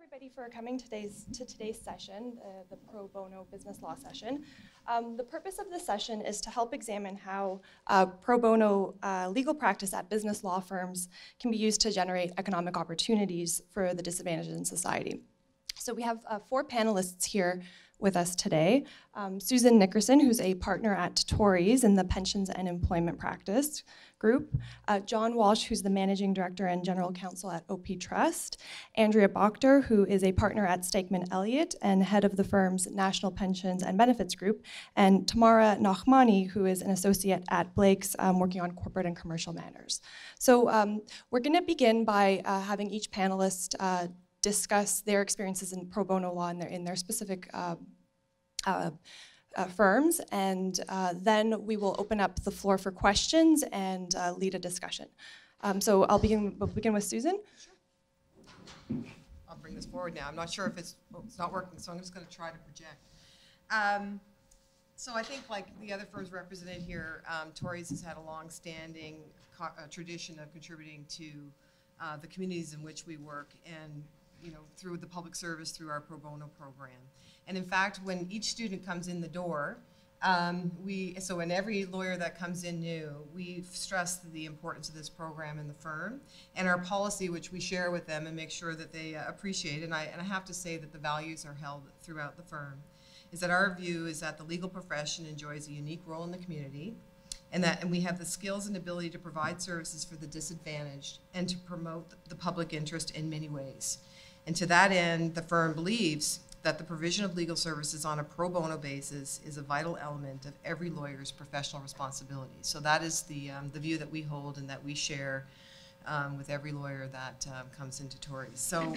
everybody for coming today's, to today's session, uh, the pro bono business law session. Um, the purpose of this session is to help examine how uh, pro bono uh, legal practice at business law firms can be used to generate economic opportunities for the disadvantaged in society. So we have uh, four panelists here with us today. Um, Susan Nickerson, who's a partner at Torys in the Pensions and Employment Practice Group. Uh, John Walsh, who's the Managing Director and General Counsel at OP Trust. Andrea Boctor, who is a partner at Stikeman Elliott and head of the firm's National Pensions and Benefits Group. And Tamara Nachmani, who is an associate at Blakes um, working on corporate and commercial matters. So um, we're going to begin by uh, having each panelist uh, discuss their experiences in pro bono law in their, in their specific uh, uh, uh, firms, and uh, then we will open up the floor for questions and uh, lead a discussion. Um, so I'll begin, we'll begin with Susan. Sure. I'll bring this forward now. I'm not sure if it's, well, it's not working, so I'm just going to try to project. Um, so I think like the other firms represented here, um, Torys has had a long-standing uh, tradition of contributing to the communities in which we work and you know, through the public service, through our pro bono program. And in fact, when each student comes in the door, um, we, so in every lawyer that comes in new, we stress the importance of this program in the firm and our policy, which we share with them and make sure that they uh, appreciate. And I, and I have to say that the values are held throughout the firm. Is that our view is that the legal profession enjoys a unique role in the community and that and we have the skills and ability to provide services for the disadvantaged and to promote the public interest in many ways. And to that end, the firm believes that the provision of legal services on a pro bono basis is a vital element of every lawyer's professional responsibility. So that is the, um, the view that we hold and that we share um, with every lawyer that um, comes into Torys. So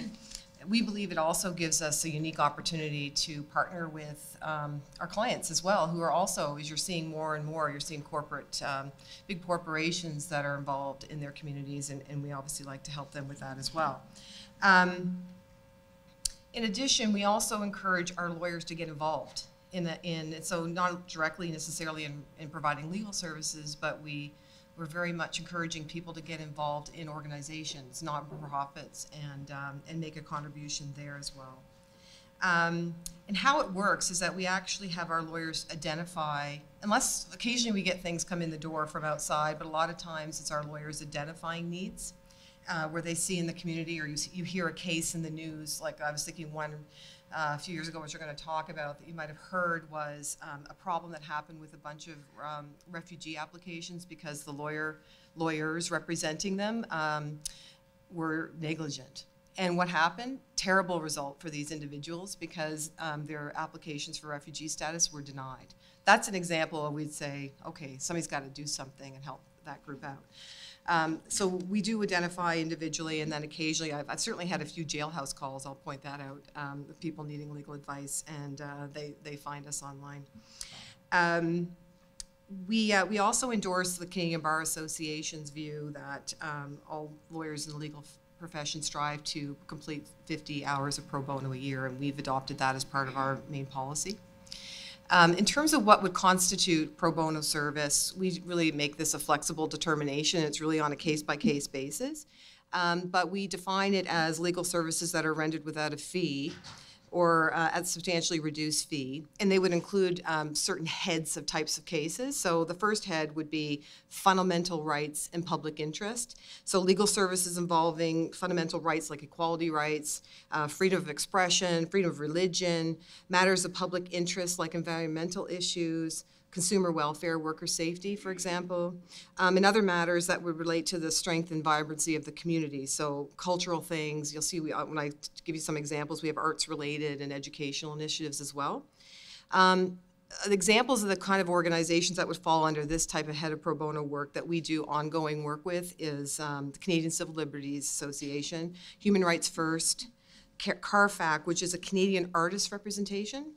we believe it also gives us a unique opportunity to partner with um, our clients as well, who are also, as you're seeing more and more, you're seeing corporate, um, big corporations that are involved in their communities, and, and we obviously like to help them with that as well. Um, in addition, we also encourage our lawyers to get involved in, the, in so not directly necessarily in, in providing legal services, but we, we're very much encouraging people to get involved in organizations, not-for-profits, and, um, and make a contribution there as well. Um, and how it works is that we actually have our lawyers identify, unless occasionally we get things come in the door from outside, but a lot of times it's our lawyers identifying needs uh, where they see in the community or you, you hear a case in the news. Like I was thinking one uh, a few years ago, which we're going to talk about, that you might have heard was um, a problem that happened with a bunch of um, refugee applications because the lawyer lawyers representing them um, were negligent. And what happened? Terrible result for these individuals because um, their applications for refugee status were denied. That's an example where we'd say, okay, somebody's got to do something and help that group out. Um, so we do identify individually, and then occasionally, I've, I've, certainly had a few jailhouse calls, I'll point that out, um, of people needing legal advice, and uh, they, they find us online. Um, we, uh, we also endorse the Canadian Bar Association's view that um, all lawyers in the legal profession strive to complete 50 hours of pro bono a year, and we've adopted that as part of our main policy. Um, in terms of what would constitute pro bono service, we really make this a flexible determination. It's really on a case by case basis. Um, but we define it as legal services that are rendered without a fee or uh, at substantially reduced fee. And they would include um, certain heads of types of cases. So the first head would be fundamental rights and public interest. So legal services involving fundamental rights like equality rights, uh, freedom of expression, freedom of religion, matters of public interest like environmental issues, consumer welfare, worker safety, for example, um, and other matters that would relate to the strength and vibrancy of the community. So cultural things, you'll see we, uh, when I give you some examples, we have arts related and educational initiatives as well. Um, examples of the kind of organizations that would fall under this type of head of pro bono work that we do ongoing work with is um, the Canadian Civil Liberties Association, Human Rights First, CARFAC, which is a Canadian artist representation,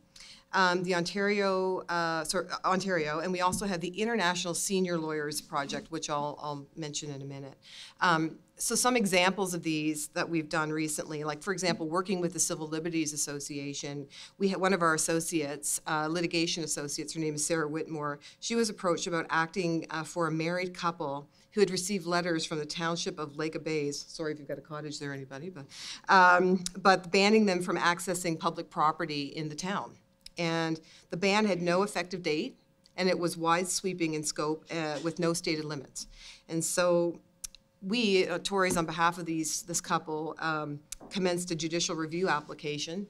um, the Ontario, uh, sorry, Ontario, and we also have the International Senior Lawyers Project, which I'll, I'll mention in a minute. Um, so some examples of these that we've done recently, like for example, working with the Civil Liberties Association, we had one of our associates, uh, litigation associates, her name is Sarah Whitmore. She was approached about acting uh, for a married couple who had received letters from the township of Lake Bays. Sorry if you've got a cottage there, anybody, but um, but banning them from accessing public property in the town. And the ban had no effective date, and it was wide sweeping in scope uh, with no stated limits. And so we, uh, Torys, on behalf of these, this couple, um, commenced a judicial review application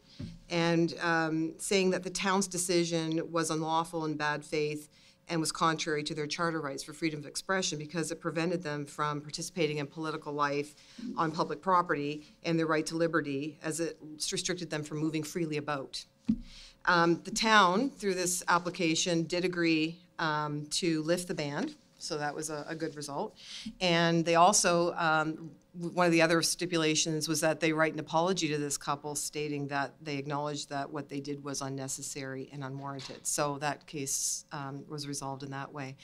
and um, saying that the town's decision was unlawful in bad faith and was contrary to their charter rights for freedom of expression because it prevented them from participating in political life on public property and their right to liberty as it restricted them from moving freely about. Um, the town, through this application, did agree um, to lift the ban, so that was a, a good result. And they also, um, one of the other stipulations was that they write an apology to this couple stating that they acknowledged that what they did was unnecessary and unwarranted. So that case um, was resolved in that way.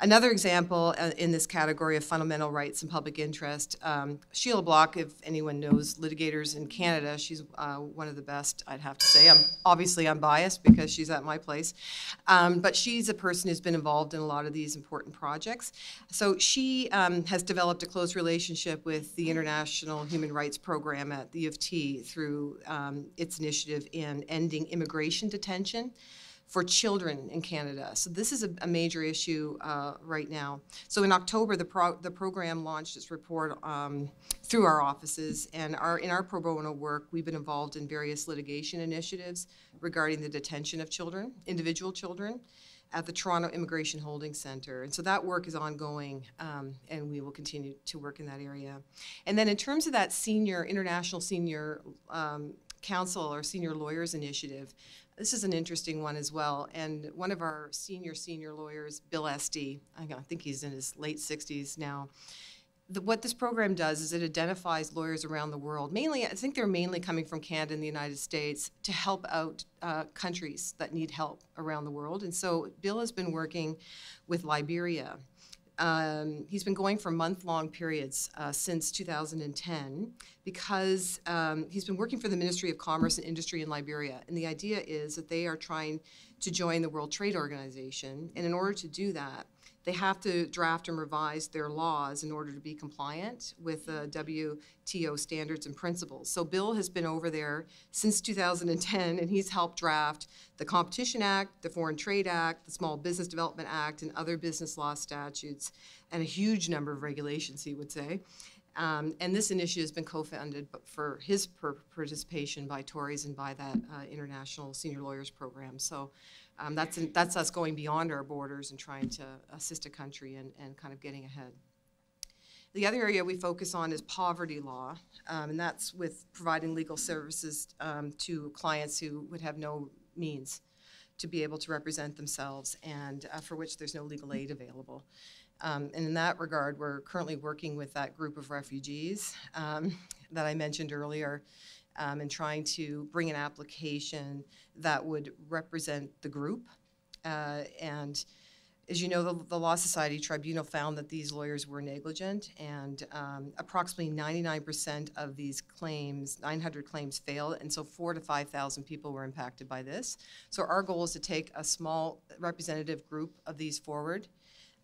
Another example uh, in this category of fundamental rights and public interest, um, Sheila Block, if anyone knows litigators in Canada, she's uh, one of the best, I'd have to say. I'm, obviously, I'm biased because she's at my place. Um, but she's a person who's been involved in a lot of these important projects. So she um, has developed a close relationship with the International Human Rights Program at the U of T through um, its initiative in ending immigration detention for children in Canada. So this is a, a major issue uh, right now. So in October, the, pro- the program launched its report um, through our offices, and our, in our pro bono work, we've been involved in various litigation initiatives regarding the detention of children, individual children, at the Toronto Immigration Holding Center. And so that work is ongoing, um, and we will continue to work in that area. And then in terms of that senior, international senior um, council or senior lawyers initiative, this is an interesting one as well. And one of our senior, senior lawyers, Bill Esty, I think he's in his late 60s now. The, what this program does is it identifies lawyers around the world. Mainly, I think they're mainly coming from Canada and the United States to help out uh, countries that need help around the world. And so Bill has been working with Liberia. Um, he's been going for month-long periods uh, since 2010 because um, he's been working for the Ministry of Commerce and Industry in Liberia. And the idea is that they are trying to join the World Trade Organization. And in order to do that, they have to draft and revise their laws in order to be compliant with the WTO standards and principles. So Bill has been over there since 2010, and he's helped draft the Competition Act, the Foreign Trade Act, the Small Business Development Act, and other business law statutes, and a huge number of regulations, he would say. Um, and this initiative has been co-founded for his participation by Torys and by that uh, International Senior Lawyers Program. So um, that's, that's us going beyond our borders and trying to assist a country and, and kind of getting ahead. The other area we focus on is poverty law, um, and that's with providing legal services um, to clients who would have no means to be able to represent themselves and uh, for which there's no legal aid available. Um, and in that regard, we're currently working with that group of refugees um, that I mentioned earlier um, and trying to bring an application that would represent the group. Uh, and as you know, the, the, Law Society Tribunal found that these lawyers were negligent, and um, approximately 99% of these claims, 900 claims, failed, and so four to 5,000 people were impacted by this. So our goal is to take a small representative group of these forward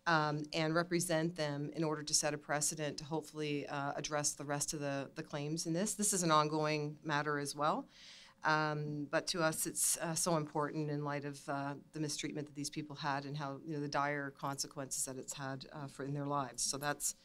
um, and represent them in order to set a precedent to hopefully uh, address the rest of the, the claims in this. This is an ongoing matter as well. Um, but to us, it's uh, so important in light of uh, the mistreatment that these people had and how you know the dire consequences that it's had uh, for in their lives. So that's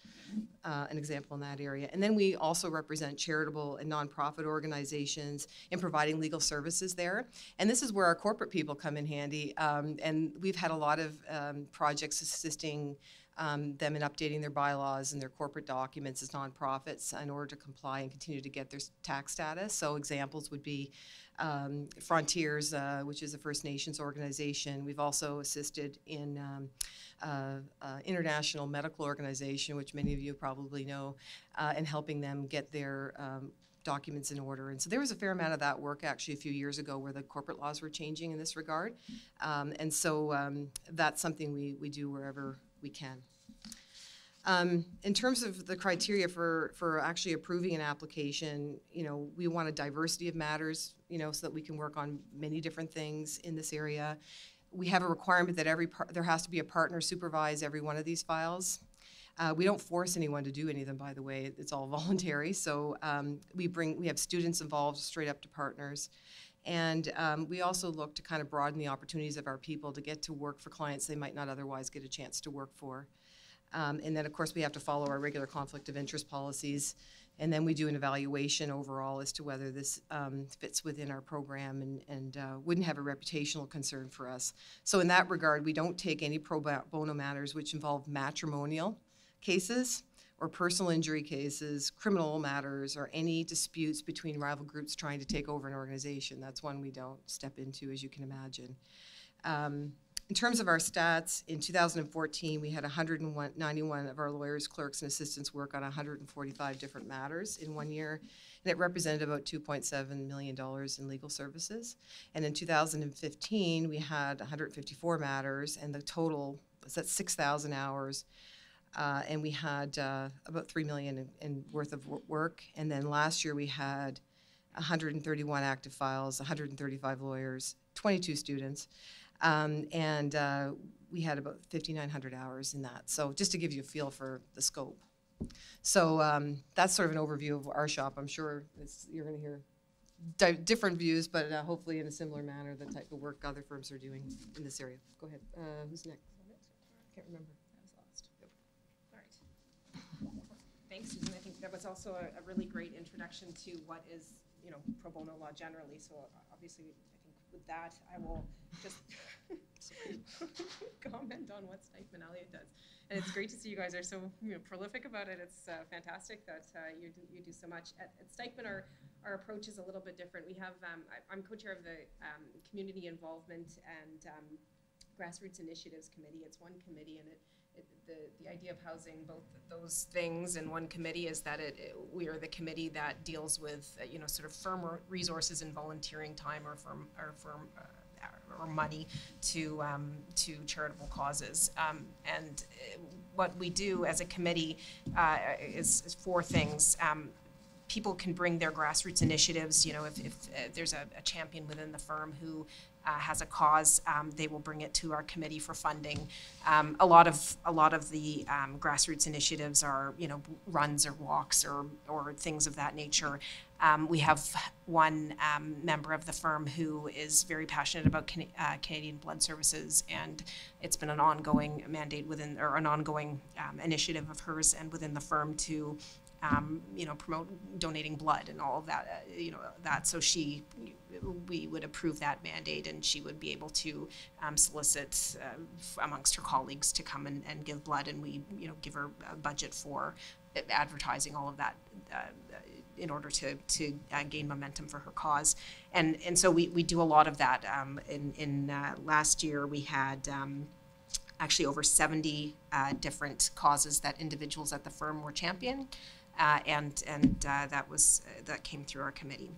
uh, an example in that area. And then we also represent charitable and nonprofit organizations in providing legal services there. And this is where our corporate people come in handy. Um, and we've had a lot of um, projects assisting um, them in updating their bylaws and their corporate documents as nonprofits in order to comply and continue to get their tax status. So examples would be um, Frontiers, uh, which is a First Nations organization. We've also assisted in um, uh, uh, International Medical Organization, which many of you probably know, uh, and helping them get their um, documents in order. And so there was a fair amount of that work actually a few years ago where the corporate laws were changing in this regard. Um, and so um, that's something we, we do wherever we can. Um, in terms of the criteria for, for actually approving an application, you know, we want a diversity of matters, you know, so that we can work on many different things in this area. We have a requirement that every, par- there has to be a partner supervise every one of these files. Uh, we don't force anyone to do any of them, by the way. It's all voluntary. So um, we bring, we have students involved straight up to partners. And um, we also look to kind of broaden the opportunities of our people to get to work for clients they might not otherwise get a chance to work for. Um, and then, of course, we have to follow our regular conflict of interest policies. And then we do an evaluation overall as to whether this um, fits within our program and, and uh, wouldn't have a reputational concern for us. So, in that regard, we don't take any pro bono matters which involve matrimonial cases or personal injury cases, criminal matters, or any disputes between rival groups trying to take over an organization. That's one we don't step into, as you can imagine. Um, in terms of our stats, in 2014, we had 191 of our lawyers, clerks, and assistants work on 145 different matters in one year, and it represented about 2.7 million dollars in legal services. And in 2015, we had 154 matters, and the total was at 6,000 hours. Uh, and we had uh, about 3 million in, in worth of wo- work. And then last year we had 131 active files, 135 lawyers, 22 students. Um, and uh, we had about 5,900 hours in that. So just to give you a feel for the scope. So um, that's sort of an overview of our shop. I'm sure you're going to hear di- different views, but uh, hopefully in a similar manner, the type of work other firms are doing in this area. Go ahead. Uh, who's next? Can't remember. I was lost. All right. Thanks, Susan. I think that was also a, a really great introduction to what is, you know, pro bono law generally. So uh, obviously, I think with that, I will just comment on what Stikeman Elliott does. And it's great to see you guys are so you know, prolific about it. It's uh, fantastic that uh, you, do, you do so much. At, at Stikeman, our, our approach is a little bit different. We have, um, I, I'm co-chair of the um, Community Involvement and um, Grassroots Initiatives Committee. It's one committee, and it, the, the idea of housing both those things in one committee is that it, it- we are the committee that deals with, uh, you know, sort of firm resources and volunteering time or firm, or firm, uh, or money to, um, to charitable causes. Um, and uh, what we do as a committee, uh, is, is four things. Um, people can bring their grassroots initiatives, you know, if, if uh, there's a, a champion within the firm who uh, has a cause, um, they will bring it to our committee for funding. Um, a lot of, a lot of the, um, grassroots initiatives are, you know, runs or walks or, or things of that nature. Um, we have one, um, member of the firm who is very passionate about Cana- uh, Canadian Blood Services, and it's been an ongoing mandate within, or an ongoing, um, initiative of hers and within the firm to, um, you know, promote donating blood and all of that, uh, you know, that. So she, we would approve that mandate and she would be able to um, solicit uh, amongst her colleagues to come and, and give blood and we, you know, give her a budget for advertising all of that uh, in order to, to uh, gain momentum for her cause. And, and so we, we do a lot of that. Um, in, in uh, last year, we had, um, actually over 70 uh, different causes that individuals at the firm were championing, and and uh, that was uh, that came through our committee.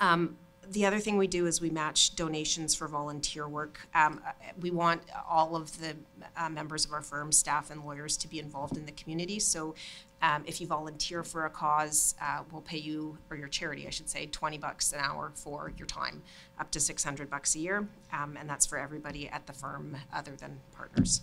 Um, the other thing we do is we match donations for volunteer work. Um, uh, we want all of the uh, members of our firm, staff, and lawyers to be involved in the community. So, um, if you volunteer for a cause, uh, we'll pay you, or your charity, I should say, 20 bucks an hour for your time, up to 600 bucks a year, um, and that's for everybody at the firm other than partners.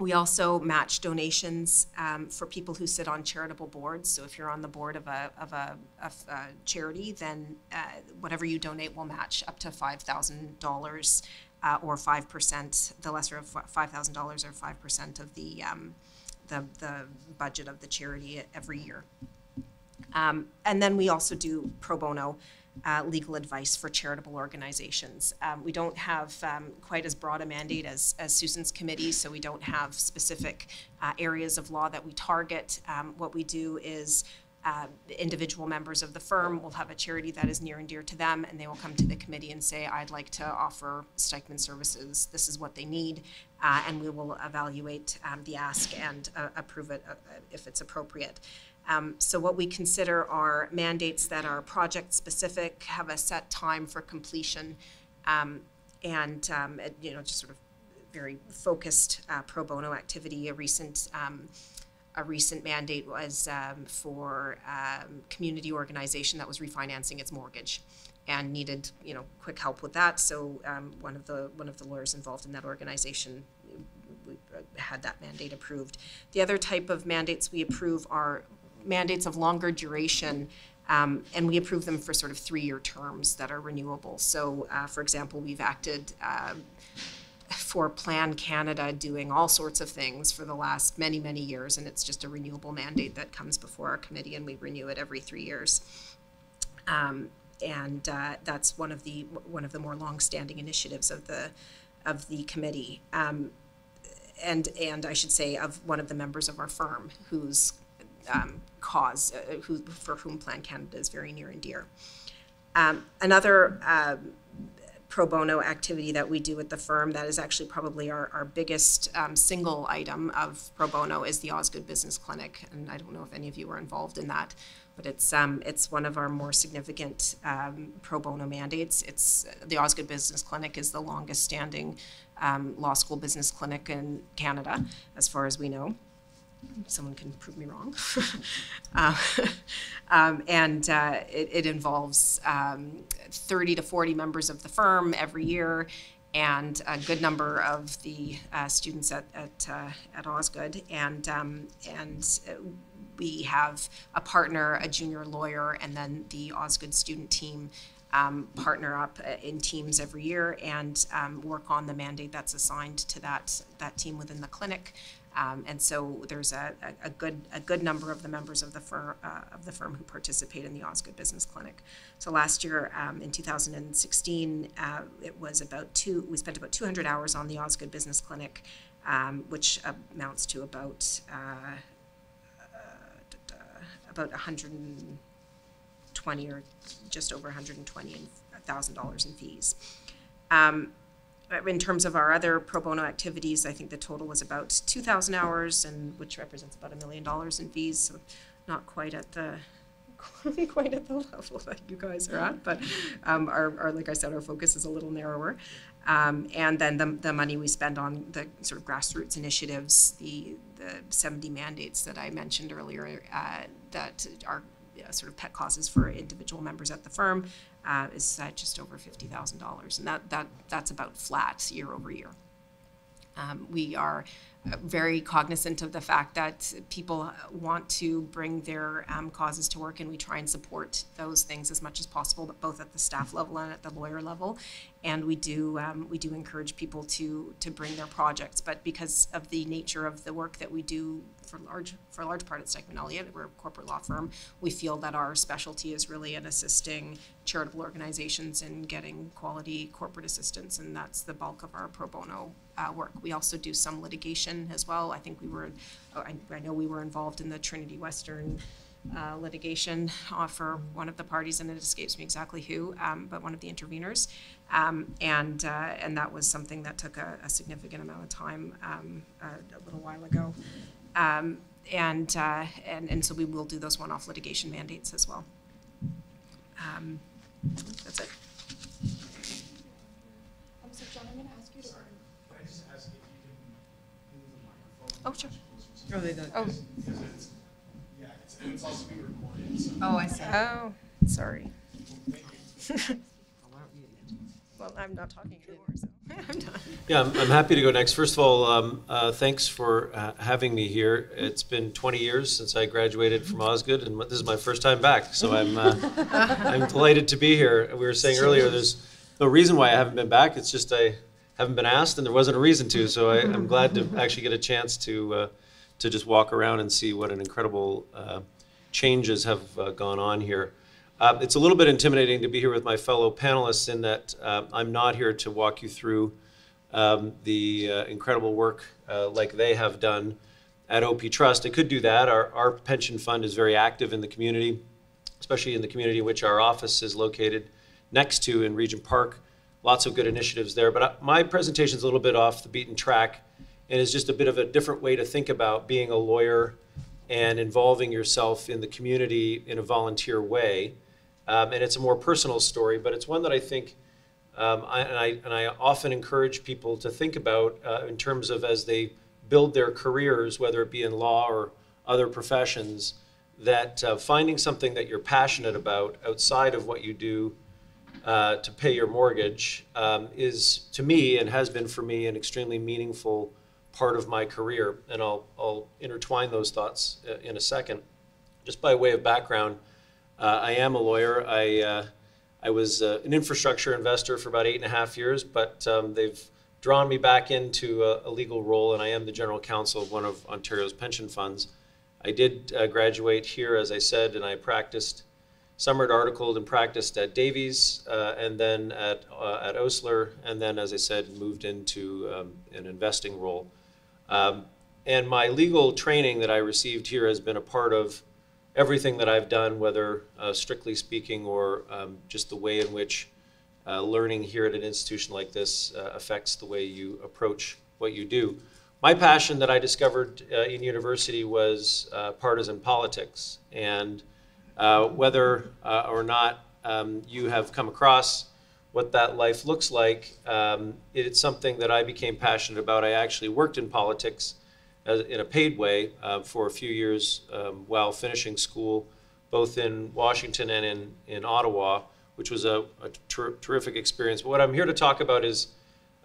We also match donations um, for people who sit on charitable boards. So if you're on the board of a, of a, of a charity, then uh, whatever you donate will match up to $5,000 uh, or 5%, the lesser of $5,000 or 5% of the, um, the, the budget of the charity every year. Um, and then we also do pro bono uh, legal advice for charitable organizations. Um, we don't have um, quite as broad a mandate as, as Susan's committee, so we don't have specific uh, areas of law that we target. Um, what we do is uh, individual members of the firm will have a charity that is near and dear to them, and they will come to the committee and say, I'd like to offer Stikeman services. This is what they need. Uh, and we will evaluate um, the ask and uh, approve it uh, if it's appropriate. Um, so what we consider are mandates that are project-specific, have a set time for completion, um, and, um, you know, just sort of very focused uh, pro bono activity. A recent, um, a recent mandate was um, for um, community organization that was refinancing its mortgage and needed, you know, quick help with that. So one of the one of the lawyers involved in that organization uh, had that mandate approved. The other type of mandates we approve are mandates of longer duration, um, and we approve them for sort of three-year terms that are renewable. So, uh, for example, we've acted um, for Plan Canada doing all sorts of things for the last many, many years, and it's just a renewable mandate that comes before our committee, and we renew it every three years. Um, and uh, that's one of the one of the more long-standing initiatives of the of the committee. Um, and and I should say of one of the members of our firm whose um, cause, uh, who for whom Plan Canada is very near and dear. Um, another um, pro bono activity that we do at the firm that is actually probably our, our biggest um, single item of pro bono is the Osgoode Business Clinic. And I don't know if any of you are involved in that, but it's, um, it's one of our more significant um, pro bono mandates. It's, the Osgoode Business Clinic is the longest standing law school business clinic in Canada, as far as we know someone can prove me wrong. Uh, um, and uh, it, it involves um, 30 to 40 members of the firm every year and a good number of the uh, students at, at, uh, at Osgoode. And, um, and uh, we have a partner, a junior lawyer, and then the Osgoode student team um, partner up in teams every year and um, work on the mandate that's assigned to that, that team within the clinic. Um, and so there's a, a, a good a good number of the members of the firm uh, of the firm who participate in the Osgoode Business Clinic. So last year, um, in 2016, uh, it was about two. We spent about 200 hours on the Osgoode Business Clinic, um, which amounts to about uh, uh, about 120 or just over 120 thousand dollars in fees. Um, in terms of our other pro bono activities, I think the total was about two thousand hours, and which represents about a million dollars in fees. So, not quite at the quite at the level that you guys are at, but um, our, our, like I said, our focus is a little narrower. Um, and then the, the money we spend on the sort of grassroots initiatives, the the 70 mandates that I mentioned earlier, uh, that are uh, sort of pet causes for individual members at the firm uh, is uh, just over fifty thousand dollars, and that that that's about flat year over year. Um, we are very cognizant of the fact that people want to bring their um, causes to work, and we try and support those things as much as possible, both at the staff level and at the lawyer level. And we do um, we do encourage people to to bring their projects, but because of the nature of the work that we do for large for a large part at Stikeman Elliott, we're a corporate law firm. We feel that our specialty is really in assisting charitable organizations in getting quality corporate assistance, and that's the bulk of our pro bono uh, work. We also do some litigation as well. I think we were, oh, I, I know we were involved in the Trinity Western uh, litigation uh, for one of the parties, and it escapes me exactly who, um, but one of the interveners. Um, and uh, and that was something that took a, a significant amount of time um, a, a little while ago. Um, and, uh, and and so we will do those one-off litigation mandates as well. Um, that's it. Um, so John, I'm gonna ask you to. Can I just ask if you can move the microphone? Oh, sure. closer Oh, they don't. Oh. Because it's, yeah, it's, and it's also being recorded, so. Oh, I see. Oh, sorry. Well, I'm not talking anymore, so I'm done. Yeah, I'm, I'm happy to go next. First of all, um, uh, thanks for uh, having me here. It's been 20 years since I graduated from Osgoode, and this is my first time back. So I'm, uh, I'm delighted to be here. We were saying earlier, there's no reason why I haven't been back. It's just I haven't been asked, and there wasn't a reason to. So I, I'm glad to actually get a chance to uh, to just walk around and see what an incredible uh, changes have uh, gone on here. Uh, it's a little bit intimidating to be here with my fellow panelists in that uh, I'm not here to walk you through um, the uh, incredible work uh, like they have done at OP Trust. I could do that. Our, our pension fund is very active in the community, especially in the community in which our office is located next to in Regent Park. Lots of good initiatives there. But uh, my presentation is a little bit off the beaten track and is just a bit of a different way to think about being a lawyer and involving yourself in the community in a volunteer way. Um, and it's a more personal story, but it's one that I think, um, I, and, I, and I often encourage people to think about uh, in terms of as they build their careers, whether it be in law or other professions, that uh, finding something that you're passionate about outside of what you do uh, to pay your mortgage um, is, to me, and has been for me, an extremely meaningful part of my career. And I'll, I'll intertwine those thoughts uh, in a second. Just by way of background, I am a lawyer. I, uh, I was uh, an infrastructure investor for about eight and a half years, but um, they've drawn me back into a, a legal role, and I am the general counsel of one of Ontario's pension funds. I did uh, graduate here, as I said, and I practiced, summered, articled, and practiced at Davies, uh, and then at, uh, at Osler, and then, as I said, moved into um, an investing role. Um, and my legal training that I received here has been a part of everything that I've done, whether uh, strictly speaking or um, just the way in which uh, learning here at an institution like this uh, affects the way you approach what you do. My passion that I discovered uh, in university was uh, partisan politics. And uh, whether or not um, you have come across what that life looks like, um, it's something that I became passionate about. I actually worked in politics as, in a paid way uh, for a few years um, while finishing school, both in Washington and in, in Ottawa, which was a, a ter- terrific experience. But what I'm here to talk about is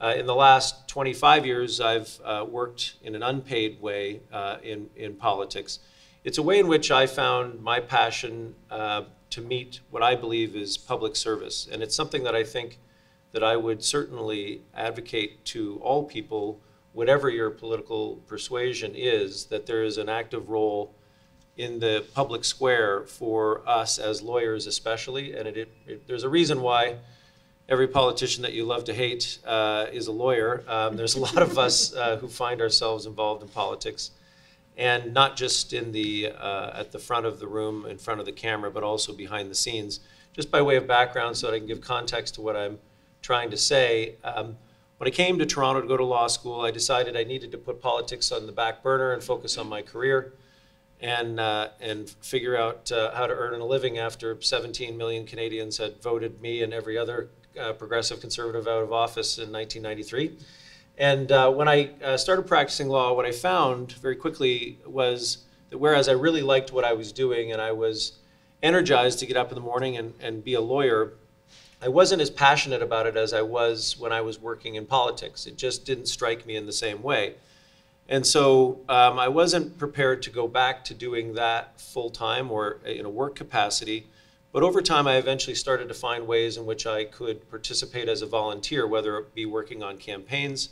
uh, in the last 25 years, I've uh, worked in an unpaid way uh, in, in politics. It's a way in which I found my passion uh, to meet what I believe is public service. And it's something that I think that I would certainly advocate to all people, whatever your political persuasion is, that there is an active role in the public square for us as lawyers especially. And it, it, it, there's a reason why every politician that you love to hate uh, is a lawyer. Um, there's a lot of us uh, who find ourselves involved in politics, and not just in the uh, at the front of the room, in front of the camera, but also behind the scenes. Just by way of background, so that I can give context to what I'm trying to say. Um, when I came to Toronto to go to law school, I decided I needed to put politics on the back burner and focus on my career. And, uh, and figure out uh, how to earn a living after 17 million Canadians had voted me and every other uh, progressive conservative out of office in 1993. And uh, when I uh, started practicing law, what I found very quickly was that whereas I really liked what I was doing and I was energized to get up in the morning and, and be a lawyer, I wasn't as passionate about it as I was when I was working in politics. It just didn't strike me in the same way. And so um, I wasn't prepared to go back to doing that full time or in a work capacity. But over time, I eventually started to find ways in which I could participate as a volunteer, whether it be working on campaigns,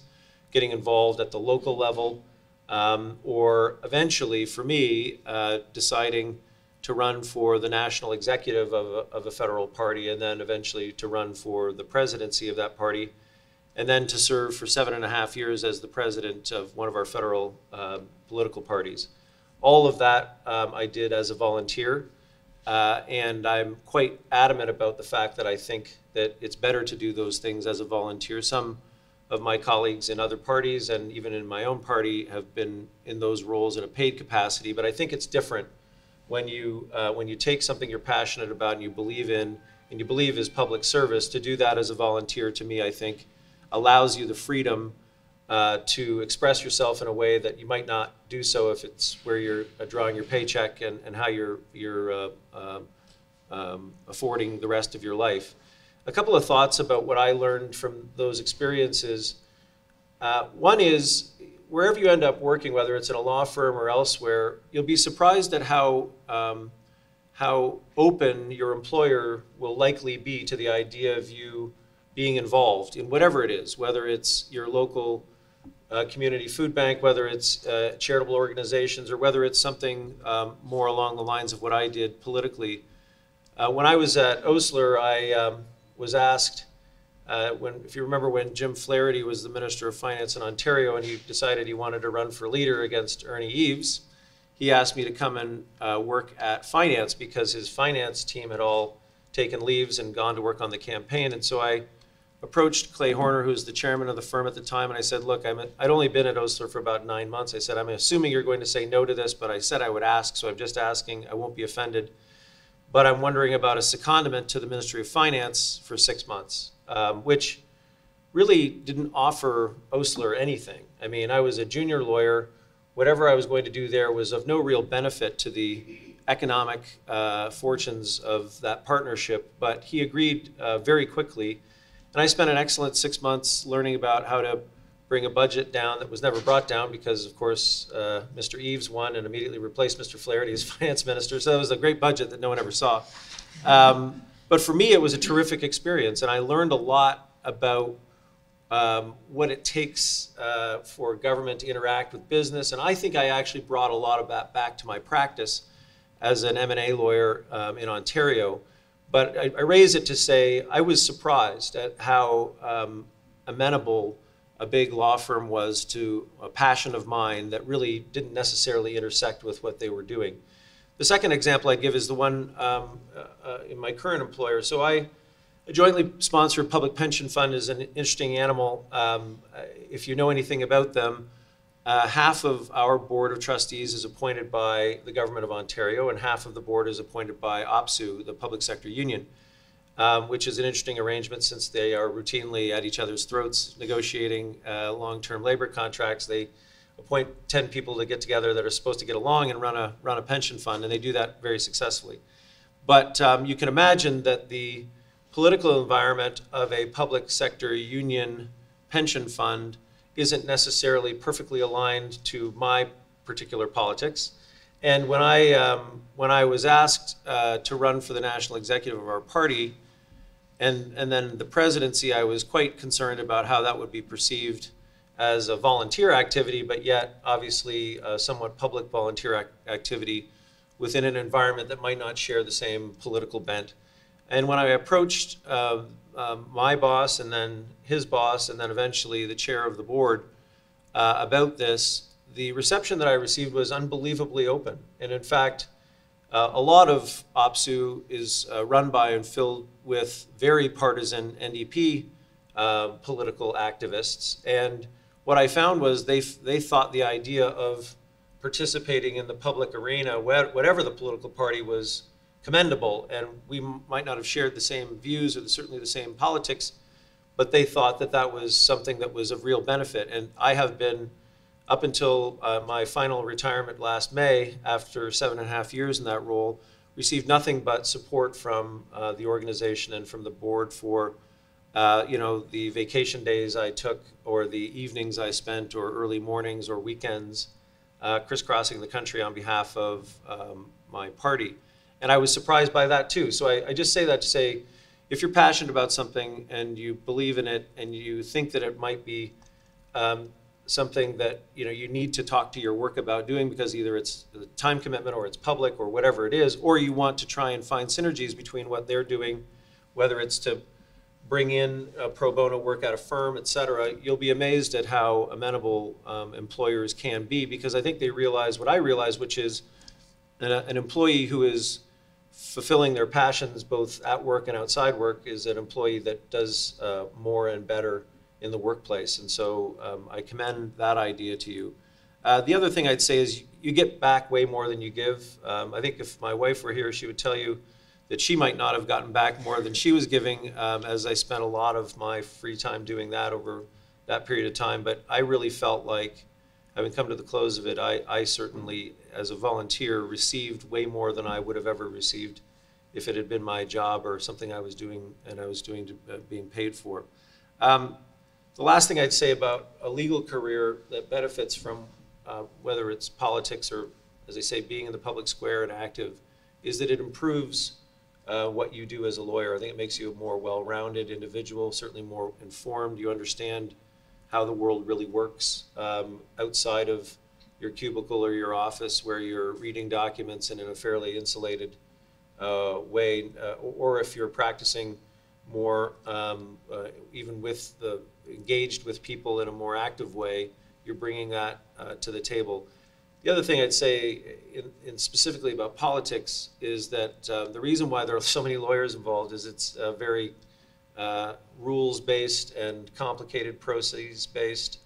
getting involved at the local level, um, or eventually, for me, uh, deciding to run for the national executive of a, of a federal party, and then eventually to run for the presidency of that party, and then to serve for seven and a half years as the president of one of our federal uh, political parties. All of that um, I did as a volunteer. Uh, and I'm quite adamant about the fact that I think that it's better to do those things as a volunteer. Some of my colleagues in other parties and even in my own party have been in those roles in a paid capacity, but I think it's different when you uh, when you take something you're passionate about and you believe in and you believe is public service to do that as a volunteer to me I think allows you the freedom uh, to express yourself in a way that you might not do so if it's where you're uh, drawing your paycheck and, and how you're, you're uh, um, um, affording the rest of your life. A couple of thoughts about what I learned from those experiences. Uh, one is wherever you end up working, whether it's in a law firm or elsewhere, you'll be surprised at how, um, how open your employer will likely be to the idea of you being involved in whatever it is, whether it's your local uh, community food bank, whether it's uh, charitable organizations, or whether it's something um, more along the lines of what I did politically. Uh, when I was at Osler, I um, was asked, uh, when, if you remember when Jim Flaherty was the Minister of Finance in Ontario and he decided he wanted to run for leader against Ernie Eves, he asked me to come and uh, work at finance because his finance team had all taken leaves and gone to work on the campaign. And so I approached Clay Horner, who's the chairman of the firm at the time, and I said, look, I'm, I'd only been at Osler for about nine months. I said, I'm assuming you're going to say no to this, but I said I would ask, so I'm just asking. I won't be offended. But I'm wondering about a secondment to the Ministry of Finance for six months, um, which really didn't offer Osler anything. I mean, I was a junior lawyer. Whatever I was going to do there was of no real benefit to the economic uh, fortunes of that partnership, but he agreed uh, very quickly. And I spent an excellent six months learning about how to bring a budget down that was never brought down because, of course, uh, Mr. Eves won and immediately replaced Mr. Flaherty as finance minister. So it was a great budget that no one ever saw. Um, but for me, it was a terrific experience, and I learned a lot about um, what it takes uh, for government to interact with business. And I think I actually brought a lot of that back to my practice as an M&A lawyer um, in Ontario. But I, I raise it to say I was surprised at how um, amenable a big law firm was to a passion of mine that really didn't necessarily intersect with what they were doing. The second example I'd give is the one um, uh, uh, in my current employer. So I a jointly sponsored public pension fund is an interesting animal. Um, uh, if you know anything about them, uh, half of our board of trustees is appointed by the government of Ontario, and half of the board is appointed by OPSEU, the public sector union, um, which is an interesting arrangement since they are routinely at each other's throats negotiating uh, long-term labor contracts. They appoint 10 people to get together that are supposed to get along and run a run a pension fund, and they do that very successfully. But um, you can imagine that the political environment of a public sector union pension fund isn't necessarily perfectly aligned to my particular politics. And when I, um, when I was asked uh, to run for the national executive of our party, and, and then the presidency, I was quite concerned about how that would be perceived as a volunteer activity, but yet obviously a somewhat public volunteer ac- activity within an environment that might not share the same political bent. And when I approached uh, um, my boss and then his boss and then eventually the chair of the board uh, about this, the reception that I received was unbelievably open. And in fact, uh, a lot of OPSEU is uh, run by and filled with very partisan NDP uh, political activists. And what I found was they, they thought the idea of participating in the public arena, whatever the political party was commendable, and we might not have shared the same views or certainly the same politics, but they thought that that was something that was of real benefit. And I have been, up until uh, my final retirement last May, after seven and a half years in that role, received nothing but support from uh, the organization and from the board for, uh, you know, the vacation days I took, or the evenings I spent, or early mornings or weekends, uh, crisscrossing the country on behalf of um, my party. And I was surprised by that too. So I, I just say that to say, if you're passionate about something and you believe in it and you think that it might be um, something that you know you need to talk to your work about doing because either it's a time commitment or it's public or whatever it is, or you want to try and find synergies between what they're doing, whether it's to bring in uh, pro bono work at a firm, et cetera, you'll be amazed at how amenable um, employers can be because I think they realize what I realize, which is an, an employee who is fulfilling their passions both at work and outside work is an employee that does uh, more and better in the workplace. And so um, I commend that idea to you. Uh, the other thing I'd say is you get back way more than you give. Um, I think if my wife were here, she would tell you that she might not have gotten back more than she was giving, um, as I spent a lot of my free time doing that over that period of time. But I really felt like having come to the close of it, I, I certainly, as a volunteer, received way more than I would have ever received if it had been my job or something I was doing and I was doing to, uh, being paid for. Um, the last thing I'd say about a legal career that benefits from uh, whether it's politics or, as I say, being in the public square and active, is that it improves uh, what you do as a lawyer. I think it makes you a more well-rounded individual, certainly more informed. You understand how the world really works um, outside of your cubicle or your office where you're reading documents and in a fairly insulated uh, way, uh, or if you're practicing more, um, uh, even with the engaged with people in a more active way, you're bringing that uh, to the table. The other thing I'd say, in, in specifically about politics, is that uh, the reason why there are so many lawyers involved is it's a very uh, rules-based and complicated processes-based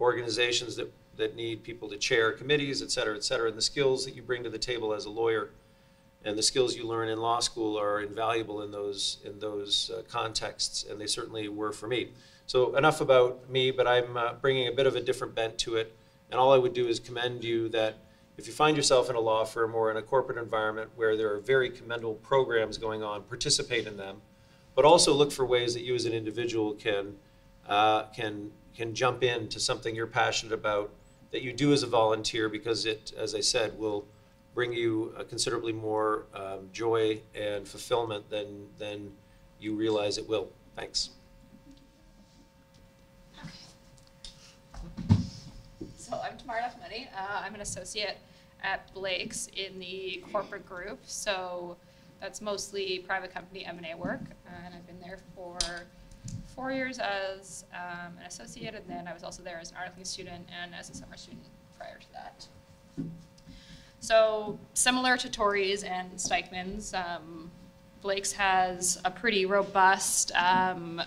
organizations that, that need people to chair committees, et cetera, et cetera. And the skills that you bring to the table as a lawyer and the skills you learn in law school are invaluable in those, in those uh, contexts, and they certainly were for me. So enough about me, but I'm uh, bringing a bit of a different bent to it. And all I would do is commend you that if you find yourself in a law firm or in a corporate environment where there are very commendable programs going on, participate in them, but also look for ways that you as an individual can, uh, can, can jump into something you're passionate about that you do as a volunteer because it, as I said, will bring you considerably more um, joy and fulfillment than, than you realize it will. Thanks. So I'm Tamara Nachmani. Uh, I'm an associate at Blakes in the corporate group. So that's mostly private company M&A work. Uh, and I've been there for four years as um, an associate, and then I was also there as an articling student and as a summer student prior to that. So similar to Torys and Stikeman's, um, Blakes has a pretty robust um,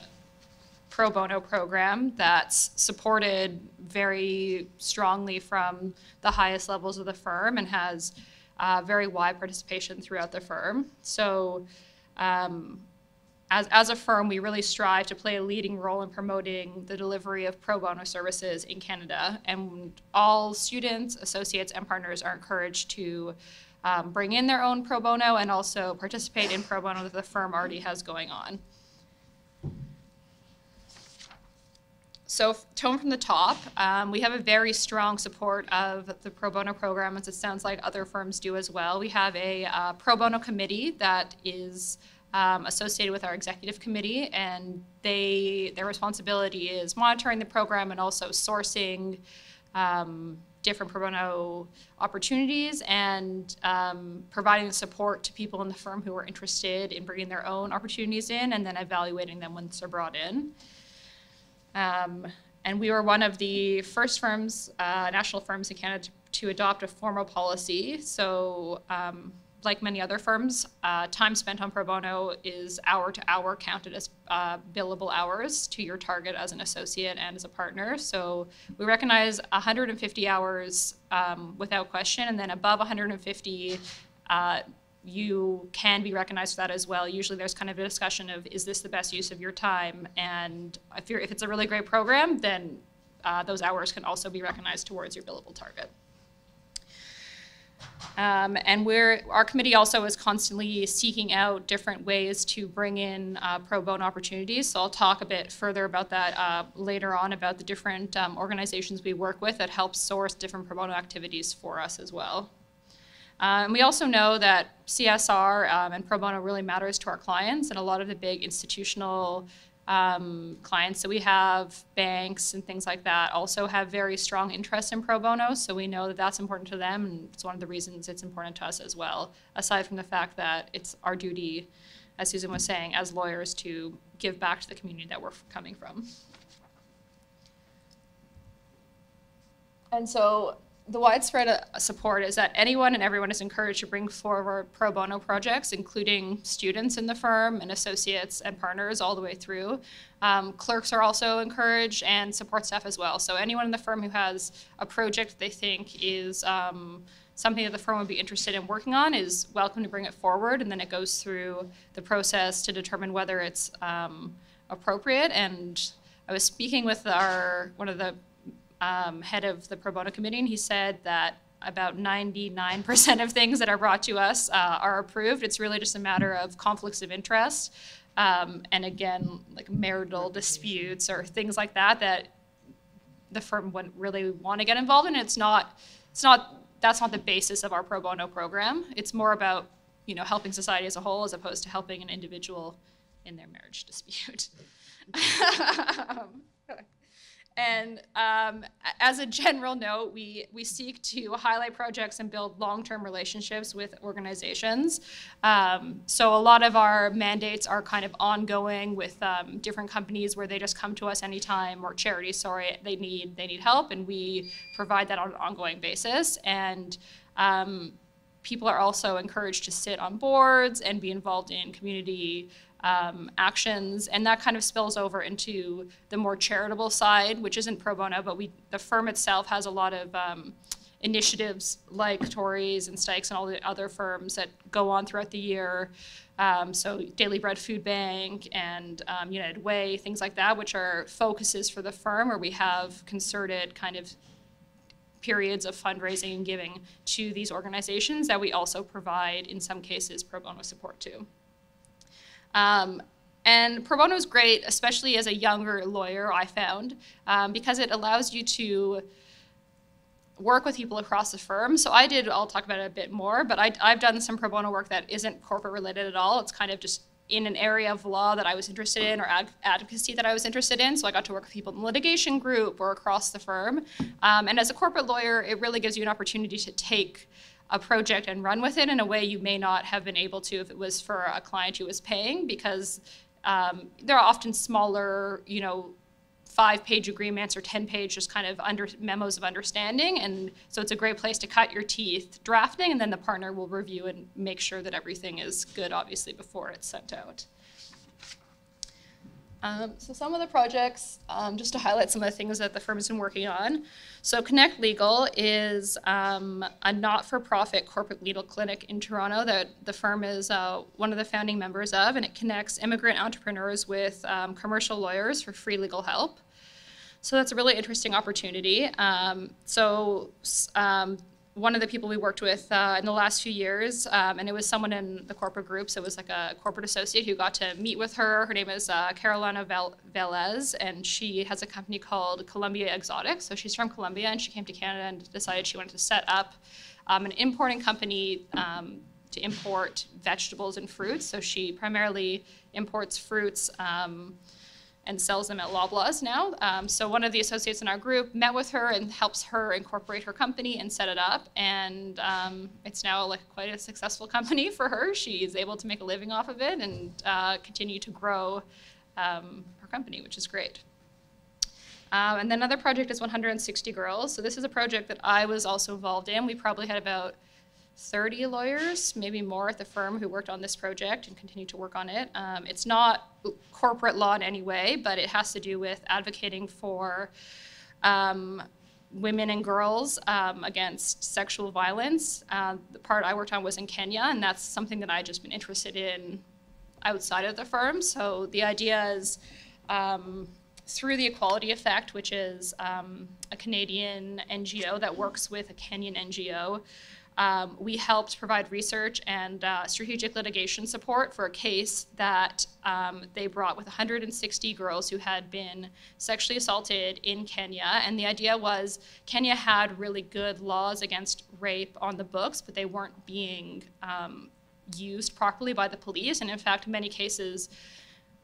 pro bono program that's supported very strongly from the highest levels of the firm and has uh, very wide participation throughout the firm. So, um, as, as a firm, we really strive to play a leading role in promoting the delivery of pro bono services in Canada. And all students, associates, and partners are encouraged to um, bring in their own pro bono and also participate in pro bono that the firm already has going on. So, tone from the top, um, we have a very strong support of the pro bono program, as it sounds like other firms do as well. We have a uh, pro bono committee that is um, associated with our executive committee, and they their responsibility is monitoring the program and also sourcing um, different pro bono opportunities and um, providing support to people in the firm who are interested in bringing their own opportunities in, and then evaluating them once they're brought in. Um, and we were one of the first firms, uh, national firms in Canada, to, to, adopt a formal policy. So, um, like many other firms, uh, time spent on pro bono is hour to hour counted as uh, billable hours to your target as an associate and as a partner. So we recognize 150 hours um, without question, and then above 150, uh, you can be recognized for that as well. Usually there's kind of a discussion of is this the best use of your time? And if, if it's a really great program, then uh, those hours can also be recognized towards your billable target. Um, and we're, our committee also is constantly seeking out different ways to bring in uh, pro bono opportunities. So I'll talk a bit further about that uh, later on about the different um, organizations we work with that help source different pro bono activities for us as well. Uh, and we also know that CSR um, and pro bono really matters to our clients and a lot of the big institutional um, clients. that we have banks and things like that also have very strong interest in pro bono. So we know that that's important to them, and it's one of the reasons it's important to us as well. Aside from the fact that it's our duty, as Susan was saying, as lawyers to give back to the community that we're coming from. And so the widespread uh, support is that anyone and everyone is encouraged to bring forward pro bono projects, including students in the firm and associates and partners all the way through. Um, clerks are also encouraged and support staff as well. So anyone in the firm who has a project they think is um, something that the firm would be interested in working on is welcome to bring it forward, and then it goes through the process to determine whether it's um, appropriate. And I was speaking with our one of the um, head of the pro bono committee, and he said that about 99% of things that are brought to us uh, are approved. It's really just a matter of conflicts of interest. Um, and again, like marital disputes or things like that, that the firm wouldn't really want to get involved in. It's not, it's not, that's not the basis of our pro bono program. It's more about, you know, helping society as a whole as opposed to helping an individual in their marriage dispute. um, and um, as a general note, we, we seek to highlight projects and build long-term relationships with organizations. Um, so a lot of our mandates are kind of ongoing with um, different companies where they just come to us anytime or charities, sorry, they need, they need help and we provide that on an ongoing basis. And um, people are also encouraged to sit on boards and be involved in community um, actions, and that kind of spills over into the more charitable side, which isn't pro bono, but we the firm itself has a lot of um, initiatives like Torys and Stikes and all the other firms that go on throughout the year. Um, so Daily Bread Food Bank and um, United Way, things like that, which are focuses for the firm, where we have concerted kind of periods of fundraising and giving to these organizations that we also provide, in some cases, pro bono support to. Um, and pro bono is great, especially as a younger lawyer, I found, um, because it allows you to work with people across the firm. So I did, I'll talk about it a bit more, but I, I've done some pro bono work that isn't corporate related at all. It's kind of just in an area of law that I was interested in or ad- advocacy that I was interested in. So I got to work with people in the litigation group or across the firm. Um, and as a corporate lawyer, it really gives you an opportunity to take a project and run with it in a way you may not have been able to if it was for a client who was paying because um, there are often smaller, you know, five page agreements or 10 page just kind of under memos of understanding. And so it's a great place to cut your teeth drafting and then the partner will review and make sure that everything is good obviously before it's sent out um, so some of the projects um, just to highlight some of the things that the firm has been working on so connect legal is um, a not-for-profit corporate legal clinic in toronto that the firm is uh, one of the founding members of and it connects immigrant entrepreneurs with um, commercial lawyers for free legal help so that's a really interesting opportunity. Um, so um, one of the people we worked with uh, in the last few years, um, and it was someone in the corporate group, so it was like a corporate associate who got to meet with her. Her name is uh, Carolina Val- Velez, and she has a company called Columbia Exotics. So she's from Colombia, and she came to Canada and decided she wanted to set up um, an importing company um, to import vegetables and fruits. So she primarily imports fruits. And sells them at Loblaws now. Um, so one of the associates in our group met with her and helps her incorporate her company and set it up. And um, it's now like quite a successful company for her. She's able to make a living off of it and uh, continue to grow um, her company, which is great. Um, and then another project is 160 Girls. So this is a project that I was also involved in. We probably had about 30 lawyers, maybe more at the firm who worked on this project and continue to work on it. Um, it's not corporate law in any way, but it has to do with advocating for um, women and girls um, against sexual violence. Uh, the part I worked on was in Kenya, and that's something that I just been interested in outside of the firm. So the idea is um, through the Equality Effect, which is um, a Canadian NGO that works with a Kenyan NGO. Um, we helped provide research and uh, strategic litigation support for a case that um, they brought with 160 girls who had been sexually assaulted in Kenya. And the idea was Kenya had really good laws against rape on the books, but they weren't being um, used properly by the police. And in fact, in many cases,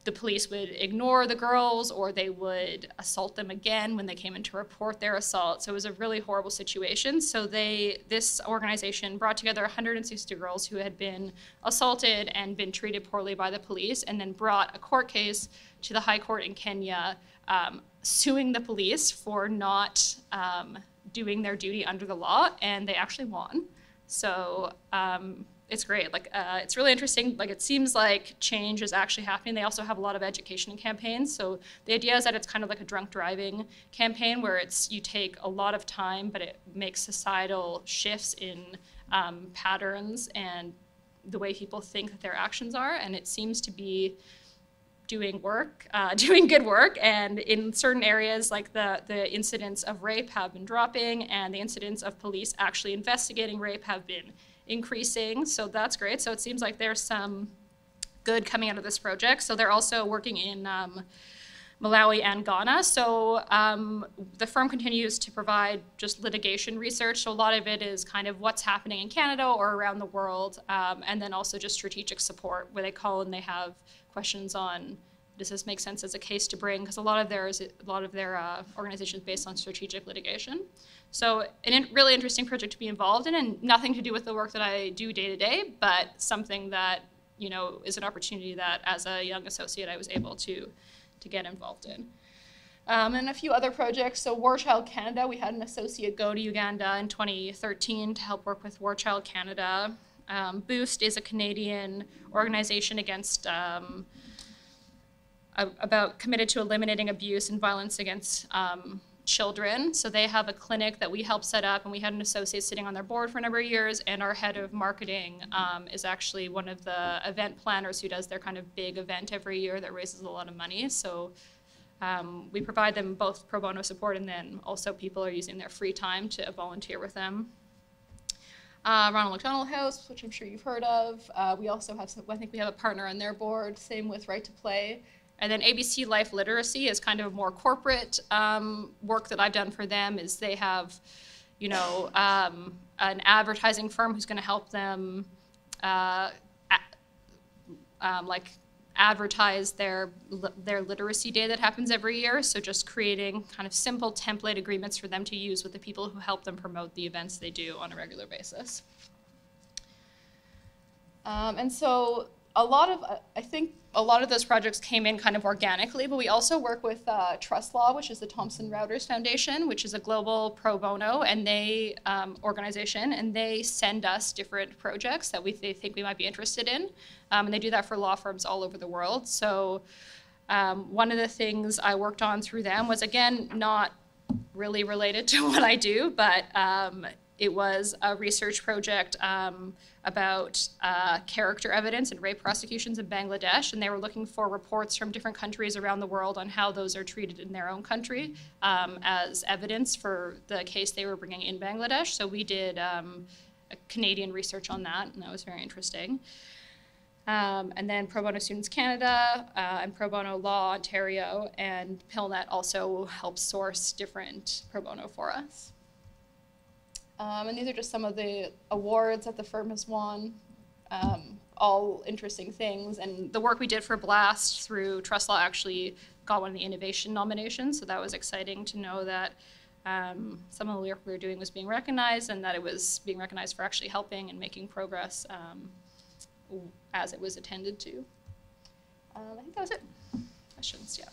the police would ignore the girls or they would assault them again when they came in to report their assault. So it was a really horrible situation. So they this organization brought together 160 girls who had been assaulted and been treated poorly by the police and then brought a court case to the high court in Kenya um, suing the police for not um, doing their duty under the law and they actually won. So um, it's great. Like uh, it's really interesting. Like it seems like change is actually happening. They also have a lot of education campaigns. So the idea is that it's kind of like a drunk driving campaign where it's you take a lot of time, but it makes societal shifts in um, patterns and the way people think that their actions are. And it seems to be doing work, uh, doing good work, and in certain areas, like the the incidents of rape have been dropping, and the incidents of police actually investigating rape have been increasing, so that's great. So it seems like there's some good coming out of this project. So they're also working in um, Malawi and Ghana. So um, the firm continues to provide just litigation research. So a lot of it is kind of what's happening in Canada or around the world, um, and then also just strategic support where they call and they have questions on does this make sense as a case to bring? Because a lot of theirs, a lot of their uh, organizations based on strategic litigation. So, a really interesting project to be involved in, and nothing to do with the work that I do day to day, but something that you know is an opportunity that, as a young associate, I was able to to get involved in. Um, and a few other projects. So War Child Canada, we had an associate go to Uganda in 2013 to help work with War Child Canada. Um, Boost is a Canadian organization against um, about committed to eliminating abuse and violence against um, children. So they have a clinic that we helped set up, and we had an associate sitting on their board for a number of years. And our head of marketing um, is actually one of the event planners who does their kind of big event every year that raises a lot of money. So um, we provide them both pro bono support, and then also people are using their free time to volunteer with them. Uh, Ronald McDonald House, which I'm sure you've heard of. Uh, we also have, some, I think we have a partner on their board. Same with Right to Play. And then ABC Life Literacy is kind of more corporate um, work that I've done for them. Is they have, you know, um, an advertising firm who's going to help them, uh, um, like advertise their their literacy day that happens every year. So just creating kind of simple template agreements for them to use with the people who help them promote the events they do on a regular basis. Um, and so a lot of, I think a lot of those projects came in kind of organically, but we also work with uh, TrustLaw, which is the Thomson Reuters Foundation, which is a global pro bono and they um, organization, and they send us different projects that we they think we might be interested in, um, and they do that for law firms all over the world. So um, one of the things I worked on through them was again not really related to what I do, but um, it was a research project um, about uh, character evidence and rape prosecutions in Bangladesh, and they were looking for reports from different countries around the world on how those are treated in their own country um, as evidence for the case they were bringing in Bangladesh. So we did um, a Canadian research on that, and that was very interesting. Um, and then Pro Bono Students Canada uh, and Pro Bono Law Ontario and PilNet also help source different pro bono for us. Um, and these are just some of the awards that the firm has won. Um, all interesting things. And the work we did for Blast through TrustLaw actually got one of the innovation nominations. So that was exciting to know that um, some of the work we were doing was being recognized and that it was being recognized for actually helping and making progress um, as it was attended to. Um, I think that was it. Questions? Yeah.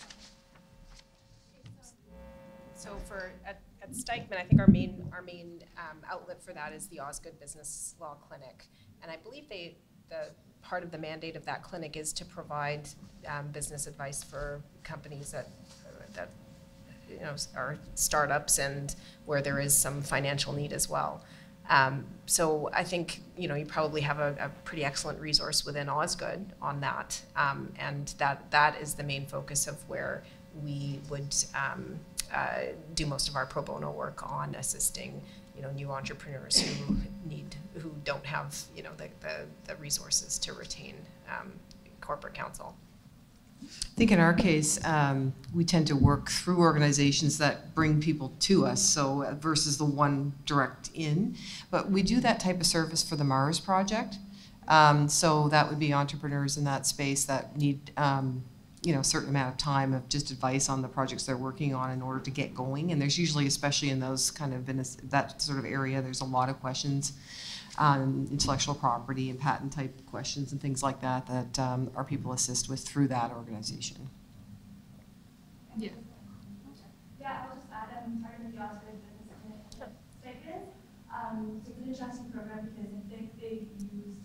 So for, at, at Stikeman, I think our main, our main um, outlet for that is the Osgoode Business Law Clinic. And I believe they, the, part of the mandate of that clinic is to provide um, business advice for companies that, that, you know, are startups and where there is some financial need as well. Um, so I think, you know, you probably have a, a pretty excellent resource within Osgoode on that. Um, and that, that is the main focus of where we would um, uh, do most of our pro bono work on assisting, you know, new entrepreneurs who need, who don't have, you know, the, the, the resources to retain um, corporate counsel. I think in our case, um, we tend to work through organizations that bring people to us, so uh, versus the one direct in. But we do that type of service for the MaRS Project. Um, so that would be entrepreneurs in that space that need, um, you know, a certain amount of time of just advice on the projects they're working on in order to get going. And there's usually, especially in those kind of, in that sort of area, there's a lot of questions um, intellectual property and patent type questions and things like that that um, our people assist with through that organization. Yeah. Yeah, I'll just add, I'm part of the Osgoode Business stipend. Um, it's an interesting program because I think they use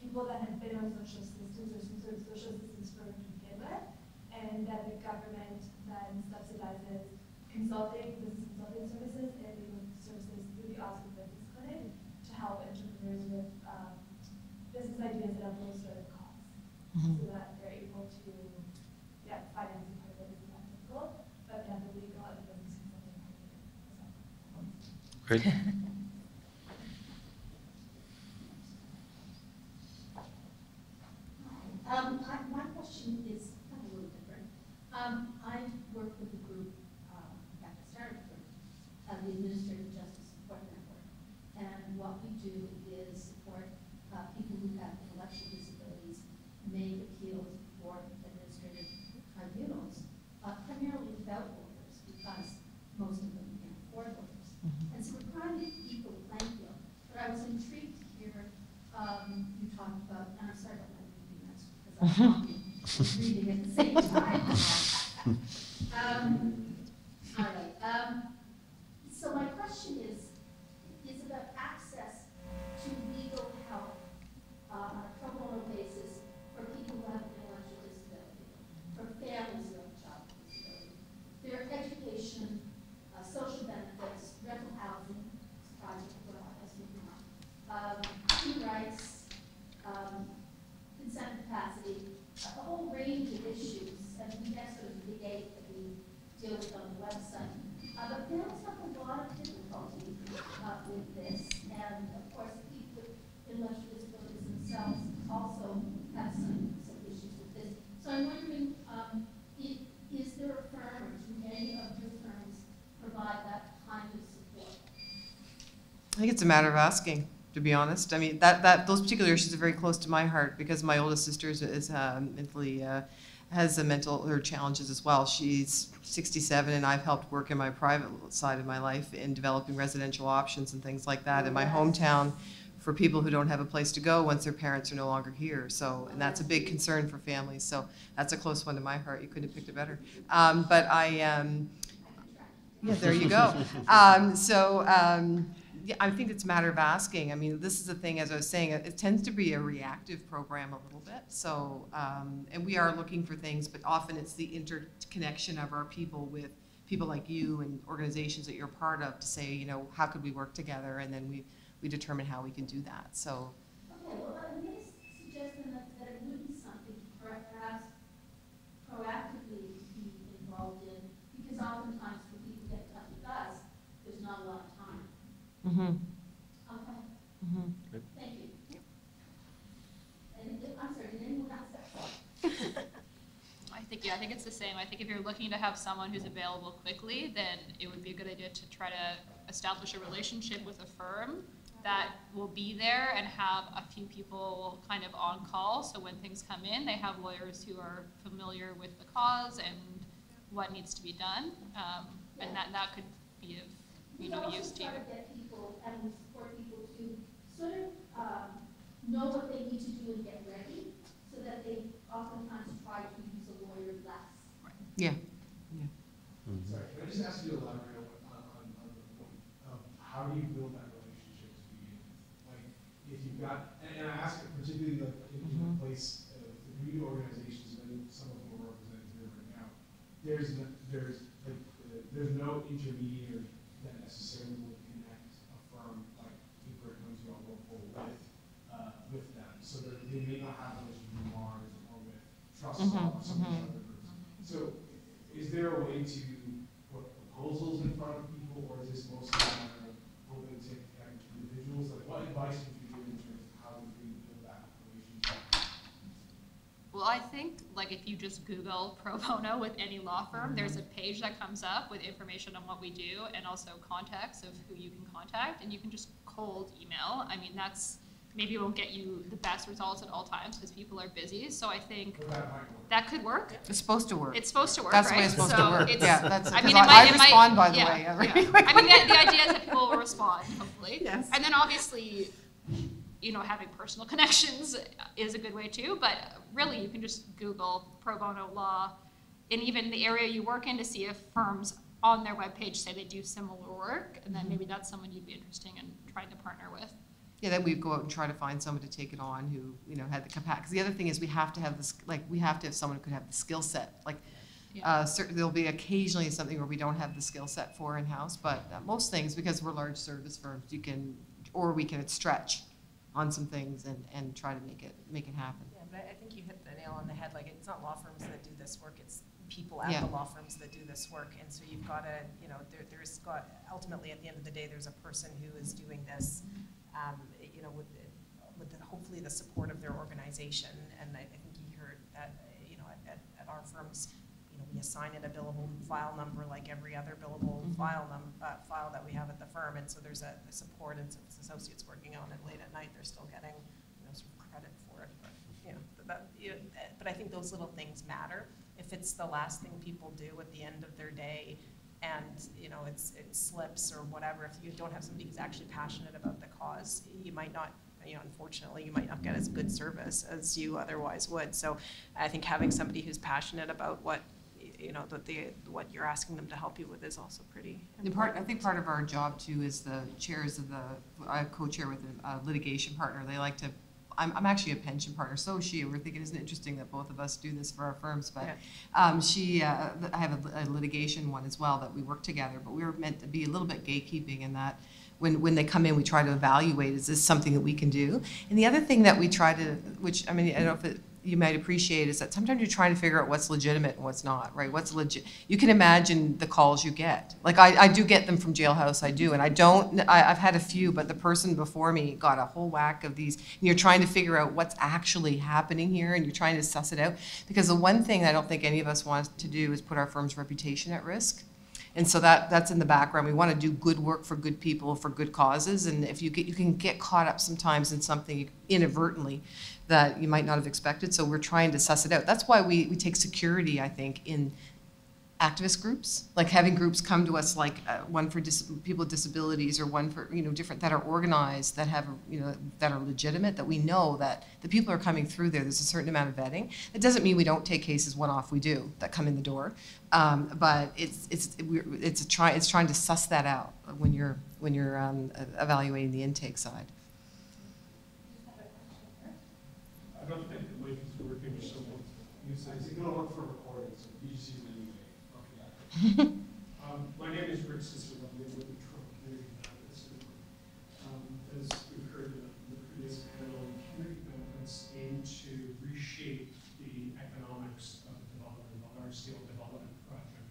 people that have been on social assistance or some sort of social assistance program and that the government then subsidizes consulting, business consulting services and legal services through the Osgoode Business Clinic to help entrepreneurs with, um, business ideas that have low startup costs. So that they're able to, yeah, financing part of it is not difficult, but then the legal and business consulting part of it is Great. Um, I, my question is kind of a little different. Um, I work with a group, um, back at started group, uh, the Administrative Justice Support Network. And what we do is support, uh, people who have intellectual disabilities make appeals for administrative tribunals, uh, primarily without lawyers, because most of them can't afford lawyers. And so we're trying to equal the playing field. But I was intrigued to hear, um, you talked about, and I'm sorry about my reading, that's because I'm talking and reading at the same time. Um, it's a matter of asking, to be honest. I mean, that, that, those particular issues are very close to my heart because my oldest sister is, is uh, mentally, uh, has a mental, her challenges as well. She's 67 and I've helped work in my private side of my life in developing residential options and things like that in my hometown for people who don't have a place to go once their parents are no longer here. So, and that's a big concern for families. So that's a close one to my heart. You couldn't have picked it better. Um, but I, um, yeah, there you go. Um, so, um, yeah, I think it's a matter of asking. I mean, this is the thing, as I was saying, it, it tends to be a reactive program a little bit. So, um, and we are looking for things, but often it's the interconnection of our people with people like you and organizations that you're part of to say, you know, how could we work together? And then we, we determine how we can do that. So, Okay, well, I may suggest then that, that it would be something perhaps proactively be involved in, because oftentimes when people get in touch with us, there's not a lot of time. Mm-hmm, Okay, mm-hmm. thank you. And, I'm sorry, did anyone else have? I think, yeah, I think it's the same. I think if you're looking to have someone who's available quickly, then it would be a good idea to try to establish a relationship with a firm that will be there and have a few people kind of on call. So when things come in, they have lawyers who are familiar with the cause and what needs to be done. Um, and that, that could be of, you know, use to you. We also try to get people, and we support people to sort of, um, know what they need to do and get ready, so that they oftentimes try to use a lawyer less. Yeah. yeah Sorry, can I just ask you to elaborate on, what- on, on, on the point of how do you build that relationship to begin with? Like, if you've got, and, and I ask it particularly like in, in a place, uh, the community organizations, and some of them are represented here right now, there's, no- there's, like, uh, there's no intermediary that necessarily will connect a firm like Ingrid Homes Yard Local with, uh, with them. So that they may not have those with MaRS or with TrustLaw or some of these other groups. So is there a way to put proposals in front of people, or is this mostly a matter of hoping to connect individuals? Like, what advice would you give in terms of how we can build that relationship? Well, I think, like, if you just Google pro bono with any law firm, there's a page that comes up with information on what we do and also contacts of who you can contact, and you can just cold email. I mean, that's, maybe it won't get you the best results at all times because people are busy, so I think that might work. that could work. It's supposed to work. It's supposed to work, That's the way it's supposed to work. it's- Yeah, that's, I because mean, I, it might, I it might. respond, by the yeah, way. yeah. I mean, the, the idea is that people will respond, hopefully. Yes. And then obviously, you know, having personal connections is a good way too, but really you can just Google pro bono law in even the area you work in to see if firms on their webpage say they do similar work, and then maybe mm-hmm. that's someone you'd be interested in trying to partner with. Yeah, then we'd go out and try to find someone to take it on who, you know, had the capacity. Because the other thing is we have to have this, like, we have to have someone who could have the skill set. Like, Yeah. uh, certain, there'll be occasionally something where we don't have the skill set for in-house, but uh, most things, because we're large service firms, you can, or we can stretch on some things and, and try to make it, make it happen. Yeah, but I, think you hit the nail on the head, like, it's not law firms that do this work, it's people at Yeah. the law firms that do this work, and so you've gotta, you know, there, there's got, ultimately, at the end of the day, there's a person who is doing this, um, you know, with, with the- hopefully the support of their organization, and I, I think you heard that, you know, at, at, our firms, you know, we assign it a billable file number like every other billable Mhm. file num, uh, file that we have at the firm, and so there's a, support, and so associates working on it late at night, they're still getting, you know, sort of credit for it, but, you know, that, you know, but I think those little things matter. If it's the last thing people do at the end of their day, and, you know, it's, it slips or whatever, if you don't have somebody who's actually passionate about the cause, you might not, you know, unfortunately, you might not get as good service as you otherwise would. So I think having somebody who's passionate about what, you know, that they, what you're asking them to help you with is also pretty The part, I think part of our job too is the chairs of the, I co-chair with a litigation partner, they like to, I'm, I'm actually a pension partner, so is she, we're thinking, isn't it interesting that both of us do this for our firms, but, um, she, uh, I have a a litigation one as well that we work together, but we were meant to be a little bit gatekeeping in that when, when they come in, we try to evaluate, is this something that we can do? And the other thing that we try to, which, I mean, I don't know if it, you might appreciate, is that sometimes you're trying to figure out what's legitimate and what's not, right? What's legit, you can imagine the calls you get. Like, I, I do get them from jailhouse, I do, and I don't, I, I've had a few, but the person before me got a whole whack of these. And you're trying to figure out what's actually happening here, and you're trying to suss it out. Because the one thing I don't think any of us want to do is put our firm's reputation at risk. And so that, that's in the background. We want to do good work for good people, for good causes. And if you get, you can get caught up sometimes in something inadvertently that you might not have expected. So we're trying to suss it out. That's why we, we take security, I think, in activist groups, like having groups come to us, like uh, one for people with disabilities or one for, you know, different, that are organized, that have, you know, that are legitimate, that we know that the people are coming through there, there's a certain amount of vetting. It doesn't mean we don't take cases one-off, we do, that come in the door. Um, But it's, it's, it's a try, it's trying to suss that out when you're, when you're um, evaluating the intake side. I don't think the mic is working, so you say, you're gonna look for recordings, you it anyway. Okay. Um, my name is Rick Cicero, I'm with the Toronto Community Benefits. Network. Um, as we've heard in the previous panel, community benefits aim to reshape the economics of development, of a large-scale development project,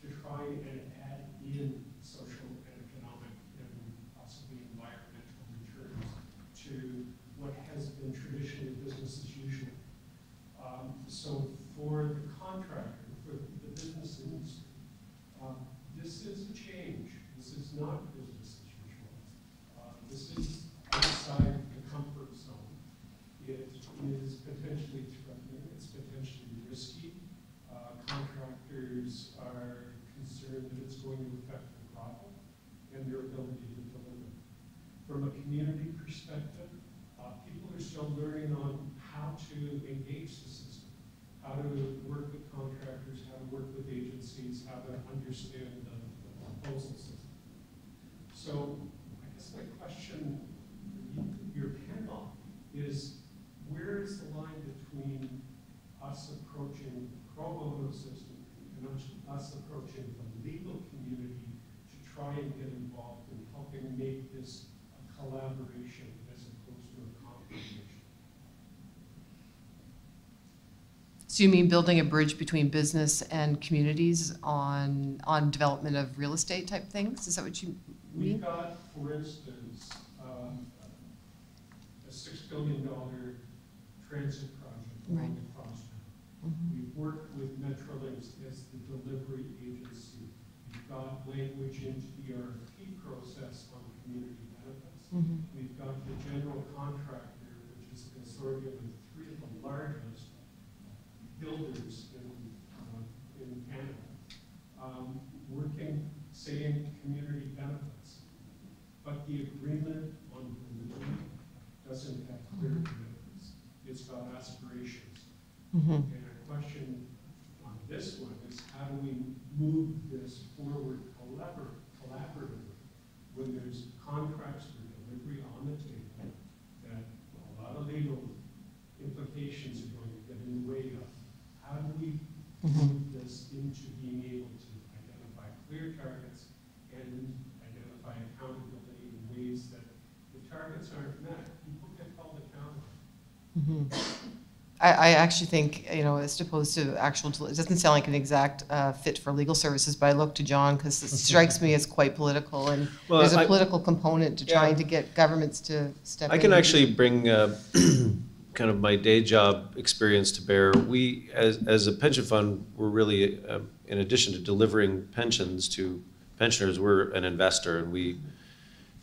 to try and add in social and economic and possibly environmental returns to what has been traditionally business as usual. Um, So for the contractor, for the business industry, um, this is a change. This is not business as usual. Uh, This is outside the comfort zone. It is potentially threatening, it's potentially risky. Uh, Contractors are concerned that it's going to affect the profit and their ability to deliver. From a community perspective, uh, people are still learning on how to engage the system, how to work with contractors, how to work with agencies, how to understand the the proposal system. So I guess my question, your panel, is where is the line between us approaching the pro bono system and us- us approaching the legal community to try and get involved in helping make this a collaboration as opposed to a confrontation? So you mean building a bridge between business and communities on, on development of real estate type things? Is that what you mean? We've got, for instance, um, a six billion dollar transit project along the crosstown. Mhm. We've worked with Metrolinx as the delivery agency. We've got language into the RFP process on community benefits. Mhm. We've got the general contractor, which is a consortium of three of the largest builders in, uh, in Canada, um, working, saying community benefits. But the agreement on delivery doesn't have clear commitments. It's got aspirations. Mhm. And our question on this one is how do we move this forward collaboratively when there's contracts for delivery on the table that a lot of legal implications are going to get in the way of? How do we move this into being able to identify clear targets and identify accountability in ways that the targets aren't met? People get held Mhm. I, I actually think, you know, as opposed to actual, it doesn't sound like an exact uh, fit for legal services, but I look to John because it strikes me as quite political and Well, there's a I- political component to Yeah. trying to get governments to step in. I can actually bring uh, kind of my day job experience to bear. We, as, as a pension fund, we're really, uh, in addition to delivering pensions to pensioners, we're an investor and we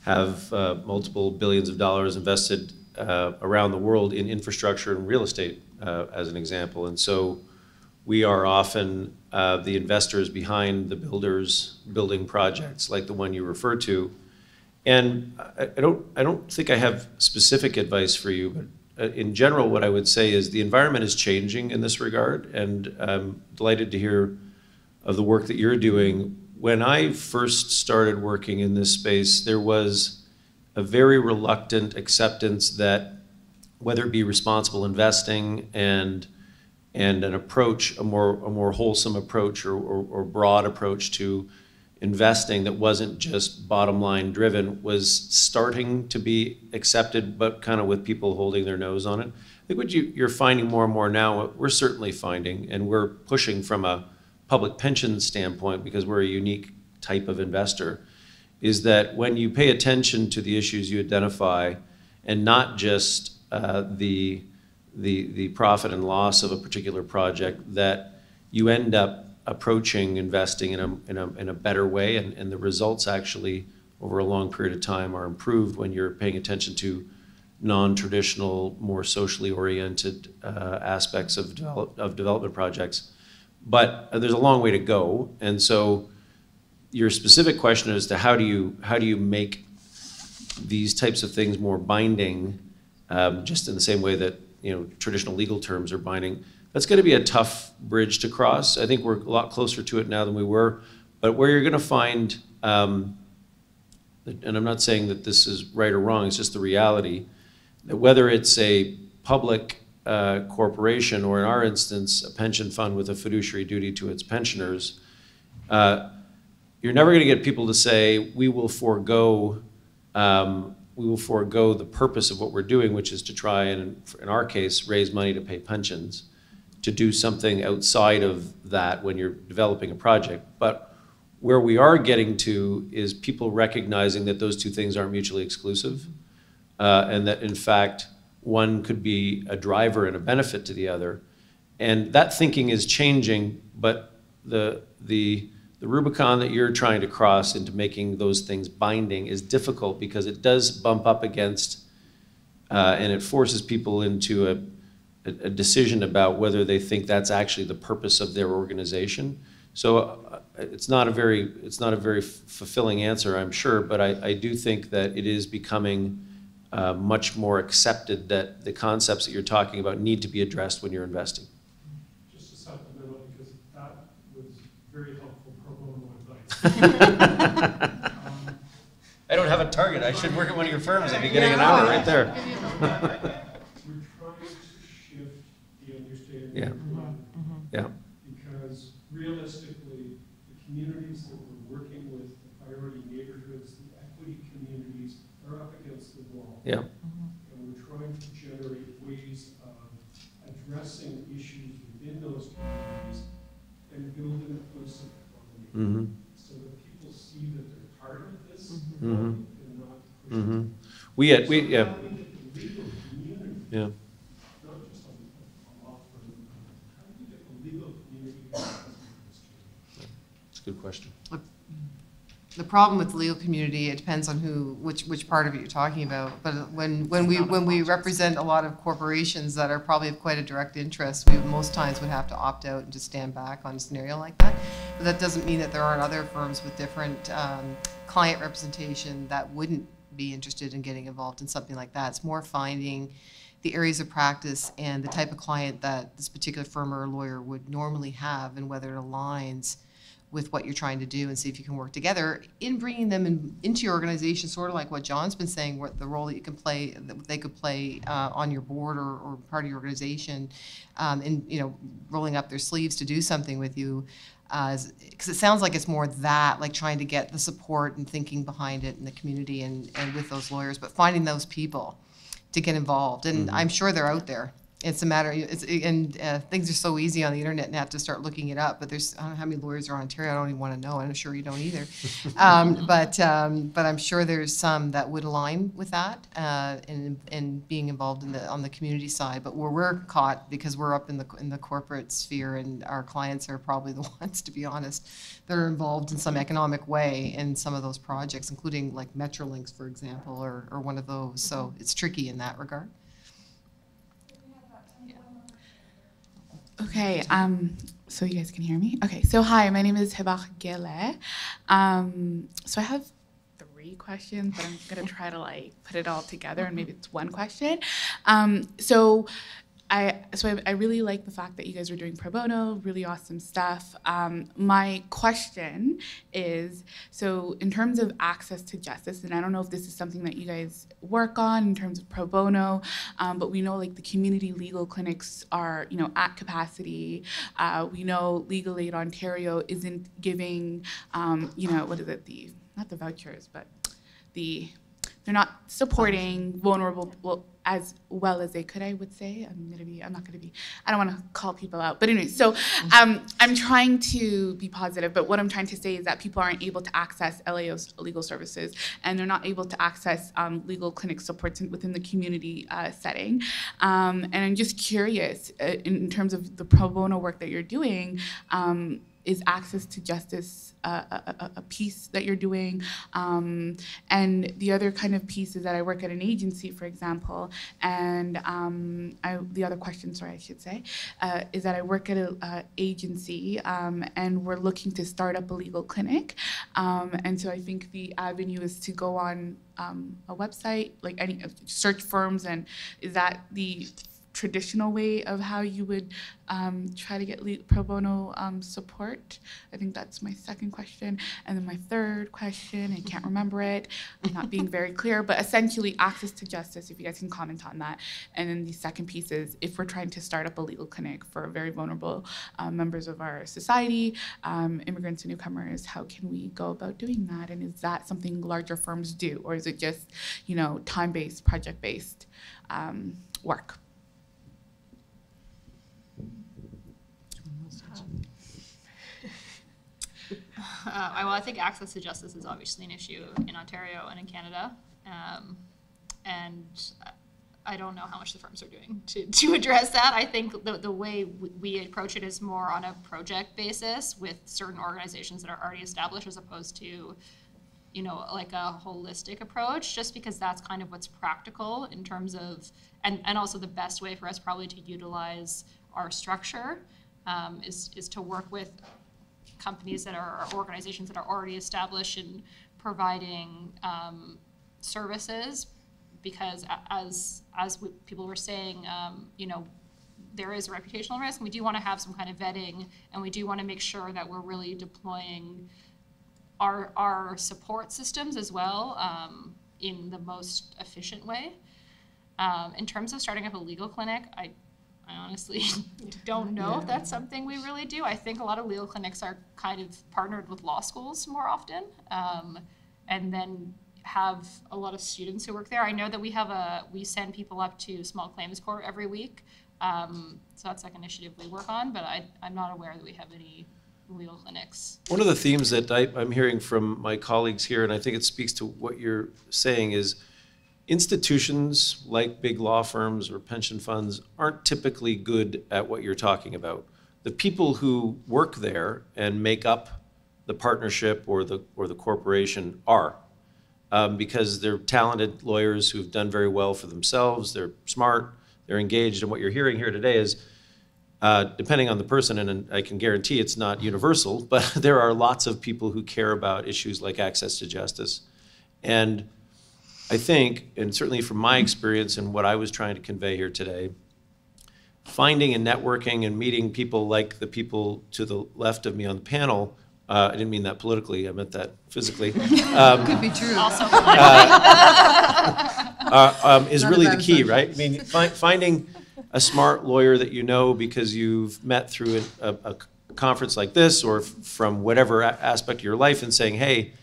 have uh, multiple billions of dollars invested uh, around the world in infrastructure and real estate, uh, as an example. And so we are often uh, the investors behind the builders building projects like the one you referred to. And I, I don't, I don't think I have specific advice for you, but uh, in general, what I would say is the environment is changing in this regard, and I'm delighted to hear of the work that you're doing. When I first started working in this space, there was a very reluctant acceptance that whether it be responsible investing and and an approach, a more a more wholesome approach or, or, or broad approach to investing that wasn't just bottom line driven was starting to be accepted, but kind of with people holding their nose on it. I think what you, you're finding more and more now, we're certainly finding, and we're pushing from a public pension standpoint because we're a unique type of investor, is that when you pay attention to the issues you identify and not just uh, the, the, the profit and loss of a particular project, that you end up approaching investing in a, in a, in a better way, and, and the results actually, over a long period of time, are improved when you're paying attention to non-traditional, more socially oriented uh, aspects of, develop, of development projects. But uh, there's a long way to go, and so your specific question as to how do you how do you make these types of things more binding, um, just in the same way that you know traditional legal terms are binding. That's going to be a tough bridge to cross. I think we're a lot closer to it now than we were. But where you're going to find, um, and I'm not saying that this is right or wrong, it's just the reality, that whether it's a public uh, corporation or in our instance, a pension fund with a fiduciary duty to its pensioners, uh, you're never going to get people to say, we will forego, um, we will forego the purpose of what we're doing, which is to try and, in our case, raise money to pay pensions, to do something outside of that when you're developing a project. But where we are getting to is people recognizing that those two things aren't mutually exclusive, uh, and that in fact, one could be a driver and a benefit to the other. And that thinking is changing, but the, the, the Rubicon that you're trying to cross into making those things binding is difficult because it does bump up against uh, and it forces people into a, a, a decision about whether they think that's actually the purpose of their organization. So uh, it's not a very it's not a very fulfilling answer, I'm sure, but I, I do think that it is becoming uh, much more accepted that the concepts that you're talking about need to be addressed when you're investing. Just a supplemental, because that was very helpful pro bono advice. Um, I don't have a target. I should work at one of your firms. I'd be getting an hour right there. We're trying to shift the understanding. Yeah. of development, Yeah. Because realistically, the communities that we're working with, the priority neighborhoods, the equity communities, are up against the wall. Yeah. And we're trying to generate ways of addressing issues within those communities and building a place of equality. Mm-hmm. So that people see that they're part of Mhm. not Mm-hmm. We had, we, yeah, yeah. It's a good question. The problem with the legal community, it depends on who, which, which part of it you're talking about. But when, when we, when we represent a lot of corporations that are probably of quite a direct interest, we most times would have to opt out and just stand back on a scenario like that. But that doesn't mean that there aren't other firms with different um, client representation that wouldn't be interested in getting involved in something like that. It's more finding the areas of practice and the type of client that this particular firm or lawyer would normally have and whether it aligns with what you're trying to do and see if you can work together in bringing them in, into your organization, sort of like what John's been saying, what the role that you can play, that they could play uh, on your board or, or part of your organization, um, and you know, rolling up their sleeves to do something with you. Because it sounds like it's more that, like trying to get the support and thinking behind it in the community and, and with those lawyers, but finding those people to get involved. And I'm sure they're out there. It's a matter, it's, and uh, things are so easy on the internet now to start looking it up. But there's, I don't know how many lawyers are in Ontario. I don't even want to know. I'm sure you don't either. um, but um, but I'm sure there's some that would align with that uh, and and being involved in the on the community side. But where we're caught because we're up in the in the corporate sphere and our clients are probably the ones, to be honest, that are involved in some economic way in some of those projects, including like Metrolinx, for example, or or one of those. So it's tricky in that regard. Okay, um, so you guys can hear me? Okay, so hi, my name is Hibach Gele. Um, so I have three questions, but I'm gonna try to like put it all together and maybe it's one question. Um, so I, so I, I really like the fact that you guys are doing pro bono, really awesome stuff. Um, my question is, so in terms of access to justice, and I don't know if this is something that you guys work on in terms of pro bono, um, but we know like the community legal clinics are, you know, at capacity. Uh, we know Legal Aid Ontario isn't giving, um, you know, what is it, the, not the vouchers, but the, they're not supporting vulnerable, well, as well as they could, I would say. I'm gonna be, I'm not gonna be, I don't wanna call people out. But anyway, so um, I'm trying to be positive, but what I'm trying to say is that people aren't able to access LAO's legal services and they're not able to access um, legal clinic supports within the community uh, setting. Um, and I'm just curious, uh, in, in terms of the pro bono work that you're doing, um, is access to justice a, a, a- piece that you're doing? Um, and the other kind of piece is that I work at an agency, for example, and um, I, the other question, sorry, I should say, uh, is that I work at an agency um, and we're looking to start up a legal clinic. Um, and so I think the avenue is to go on um, a website, like any search firms, and is that the traditional way of how you would um, try to get pro bono um, support? I think that's my second question. And then my third question, I can't remember it. I'm not being very clear, but essentially access to justice, if you guys can comment on that. And then the second piece is if we're trying to start up a legal clinic for very vulnerable um, members of our society, um, immigrants and newcomers, how can we go about doing that? And is that something larger firms do, or is it just, you know, time-based, project-based um, work? Uh, well, I think access to justice is obviously an issue in Ontario and in Canada. Um, and I don't know how much the firms are doing to, to address that. I think the, the way we- we approach it is more on a project basis with certain organizations that are already established as opposed to, you know, like a holistic approach, just because that's kind of what's practical in terms of, and, and also the best way for us probably to utilize our structure um, is, is to work with companies that are, organizations that are already established in providing um, services, because as, as we- people were saying, um, you know, there is a reputational risk, and we do want to have some kind of vetting, and we do want to make sure that we're really deploying our, our support systems as well um, in the most efficient way. Um, in terms of starting up a legal clinic, I, I honestly don't know if that's something we really do. I think a lot of legal clinics are kind of partnered with law schools more often, um, and then have a lot of students who work there. I know that we have a we send people up to small claims court every week, um, so that's like an initiative we work on. But I, I'm not aware that we have any legal clinics. One of the themes that I, I'm hearing from my colleagues here, and I think it speaks to what you're saying, is institutions like big law firms or pension funds aren't typically good at what you're talking about. The people who work there and make up the partnership or the, or the corporation are. Um, because they're talented lawyers who've done very well for themselves, they're smart, they're engaged, and what you're hearing here today is uh, depending on the person, and I can guarantee it's not universal, but there are lots of people who care about issues like access to justice. And I think, and certainly from my experience and what I was trying to convey here today, finding and networking and meeting people like the people to the left of me on the panel, uh, I didn't mean that politically, I meant that physically. um, Could be true. Also, uh, um, is Not really the key, assumption. right? I mean, fi- finding a smart lawyer that you know because you've met through a, a, a conference like this or f- from whatever a- aspect of your life and saying, hey,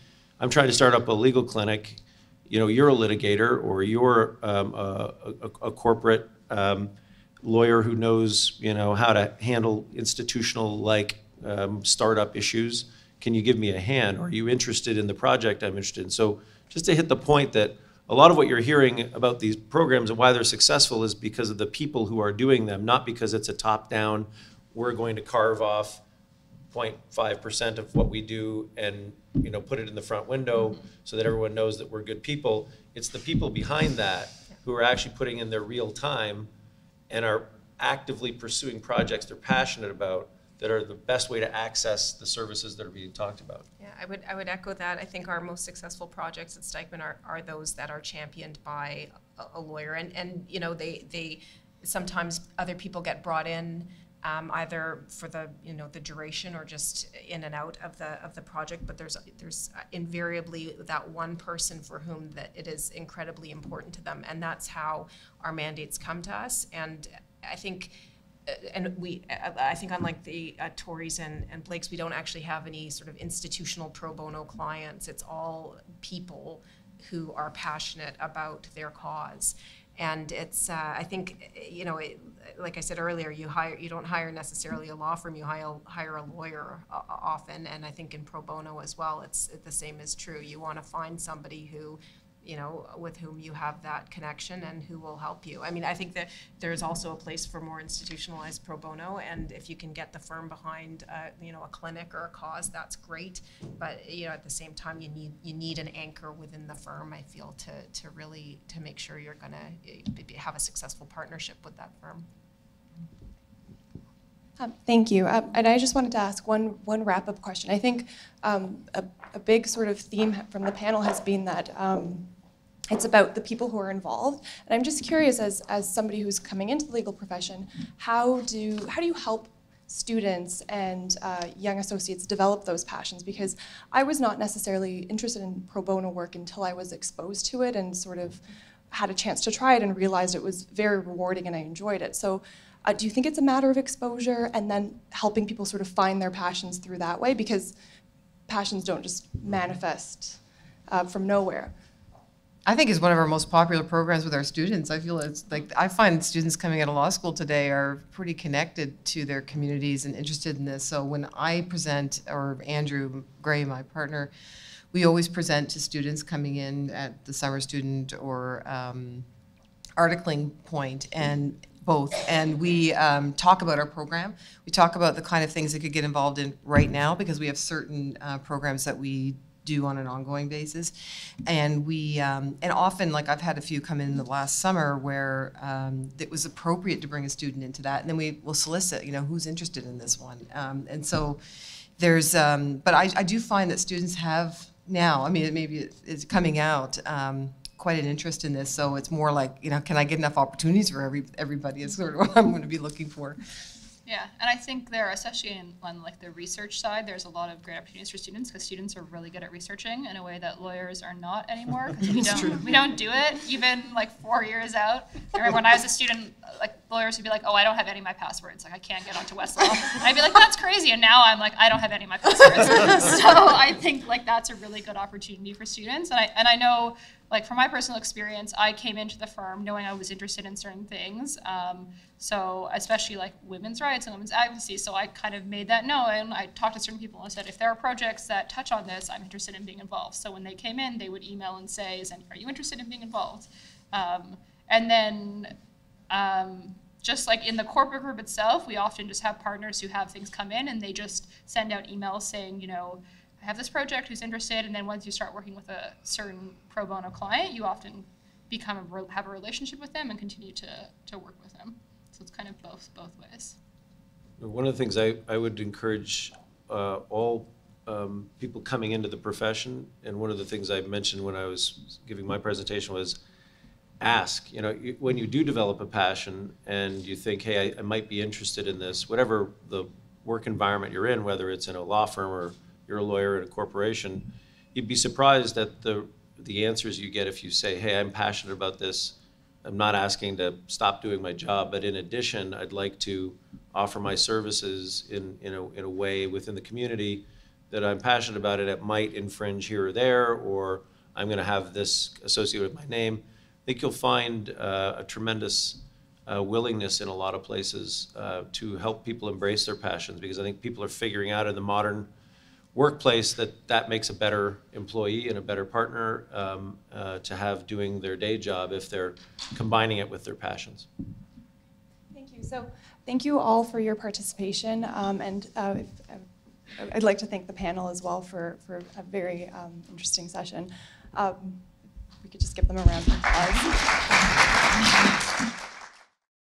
I'm trying to start up a legal clinic. You know, you're a litigator or you're um, a, a, a corporate um, lawyer who knows, you know, how to handle institutional like um, startup issues. Can you give me a hand? Are you interested in the project I'm interested in? So just to hit the point that a lot of what you're hearing about these programs and why they're successful is because of the people who are doing them, not because it's a top-down, we're going to carve off 0.5 percent of what we do and, you know, put it in the front window so that everyone knows that we're good people. It's the people behind that who are actually putting in their real time and are actively pursuing projects they're passionate about that are the best way to access the services that are being talked about. Yeah, I would, I would echo that. I think our most successful projects at Stikeman are, are those that are championed by a, a lawyer. And, and, you know, they, they, sometimes other people get brought in, um, either for the, you know, the duration or just in and out of the, of the project. But there's, there's invariably that one person for whom that it is incredibly important to them. And that's how our mandates come to us. And I think, uh, and we, I I think unlike the uh, Torys and, and Blakes, we don't actually have any sort of institutional pro bono clients. It's all people who are passionate about their cause. And it's, uh, I think, you know, it, like I said earlier, you hire, you don't hire necessarily a law firm, you hire, hire a lawyer uh, often. And I think in pro bono as well, it's, the same is true. You want to find somebody who you know, with whom you have that connection and who will help you. I mean, I think that there's also a place for more institutionalized pro bono, and if you can get the firm behind, uh, you know, a clinic or a cause, that's great. But you know, at the same time, you need you need an anchor within the firm. I feel to to really to make sure you're gonna eh, have a successful partnership with that firm. Um, Thank you. Um, And I just wanted to ask one, one wrap-up question. I think um, a, a big sort of theme from the panel has been that um, it's about the people who are involved. And I'm just curious, as, as somebody who's coming into the legal profession, how do, how do you help students and uh, young associates develop those passions? Because I was not necessarily interested in pro bono work until I was exposed to it and sort of had a chance to try it and realized it was very rewarding and I enjoyed it. So uh, do you think it's a matter of exposure and then helping people sort of find their passions through that way? Because passions don't just manifest uh, from nowhere. I think is one of our most popular programs with our students. I feel it's like I find students coming out of law school today are pretty connected to their communities and interested in this. So when I present, or Andrew Gray, my partner, we always present to students coming in at the summer student or um, articling point and both. And we um, talk about our program. We talk about the kind of things they could get involved in right now because we have certain uh, programs that we do on an ongoing basis. And we, um, and often, like I've had a few come in the last summer where um, it was appropriate to bring a student into that. And then we will solicit, you know, who's interested in this one. Um, and so there's, um, but I, I do find that students have now, I mean, maybe it's coming out, um, quite an interest in this. So it's more like, you know, can I get enough opportunities for every, everybody is sort of what I'm going to be looking for. Yeah, and I think there, especially in, on like the research side, there's a lot of great opportunities for students because students are really good at researching in a way that lawyers are not anymore. Because we don't, we don't do it even like four years out. I remember when I was a student, like lawyers would be like, "Oh, I don't have any of my passwords. Like I can't get onto Westlaw." And I'd be like, "That's crazy." And now I'm like, "I don't have any of my passwords." so I think like that's a really good opportunity for students. And I and I know like from my personal experience, I came into the firm knowing I was interested in certain things. Um, so especially like women's rights and women's advocacy. So I kind of made that known. I talked to certain people and said, if there are projects that touch on this, I'm interested in being involved. So when they came in, they would email and say, Is are you interested in being involved? Um, and then um, just like in the corporate group itself, we often just have partners who have things come in and they just send out emails saying, you know, have this project, who's interested? And then once you start working with a certain pro bono client, you often become a, have a relationship with them and continue to, to work with them. So it's kind of both both ways. One of the things I, I would encourage uh, all um, people coming into the profession, and one of the things I mentioned when I was giving my presentation was ask. You know, you, when you do develop a passion and you think, hey, I, I might be interested in this, whatever the work environment you're in, whether it's in a law firm or you're a lawyer at a corporation, you'd be surprised at the the answers you get if you say, hey, I'm passionate about this. I'm not asking to stop doing my job, but in addition, I'd like to offer my services in, in, a, in a way within the community that I'm passionate about it. It might infringe here or there, or I'm going to have this associated with my name. I think you'll find uh, a tremendous uh, willingness in a lot of places uh, to help people embrace their passions because I think people are figuring out in the modern workplace that that makes a better employee and a better partner um, uh, to have doing their day job if they're combining it with their passions. Thank you. So thank you all for your participation. Um, and uh, if, uh, I'd like to thank the panel as well for, for a very um, interesting session. Um, we could just give them a round of applause.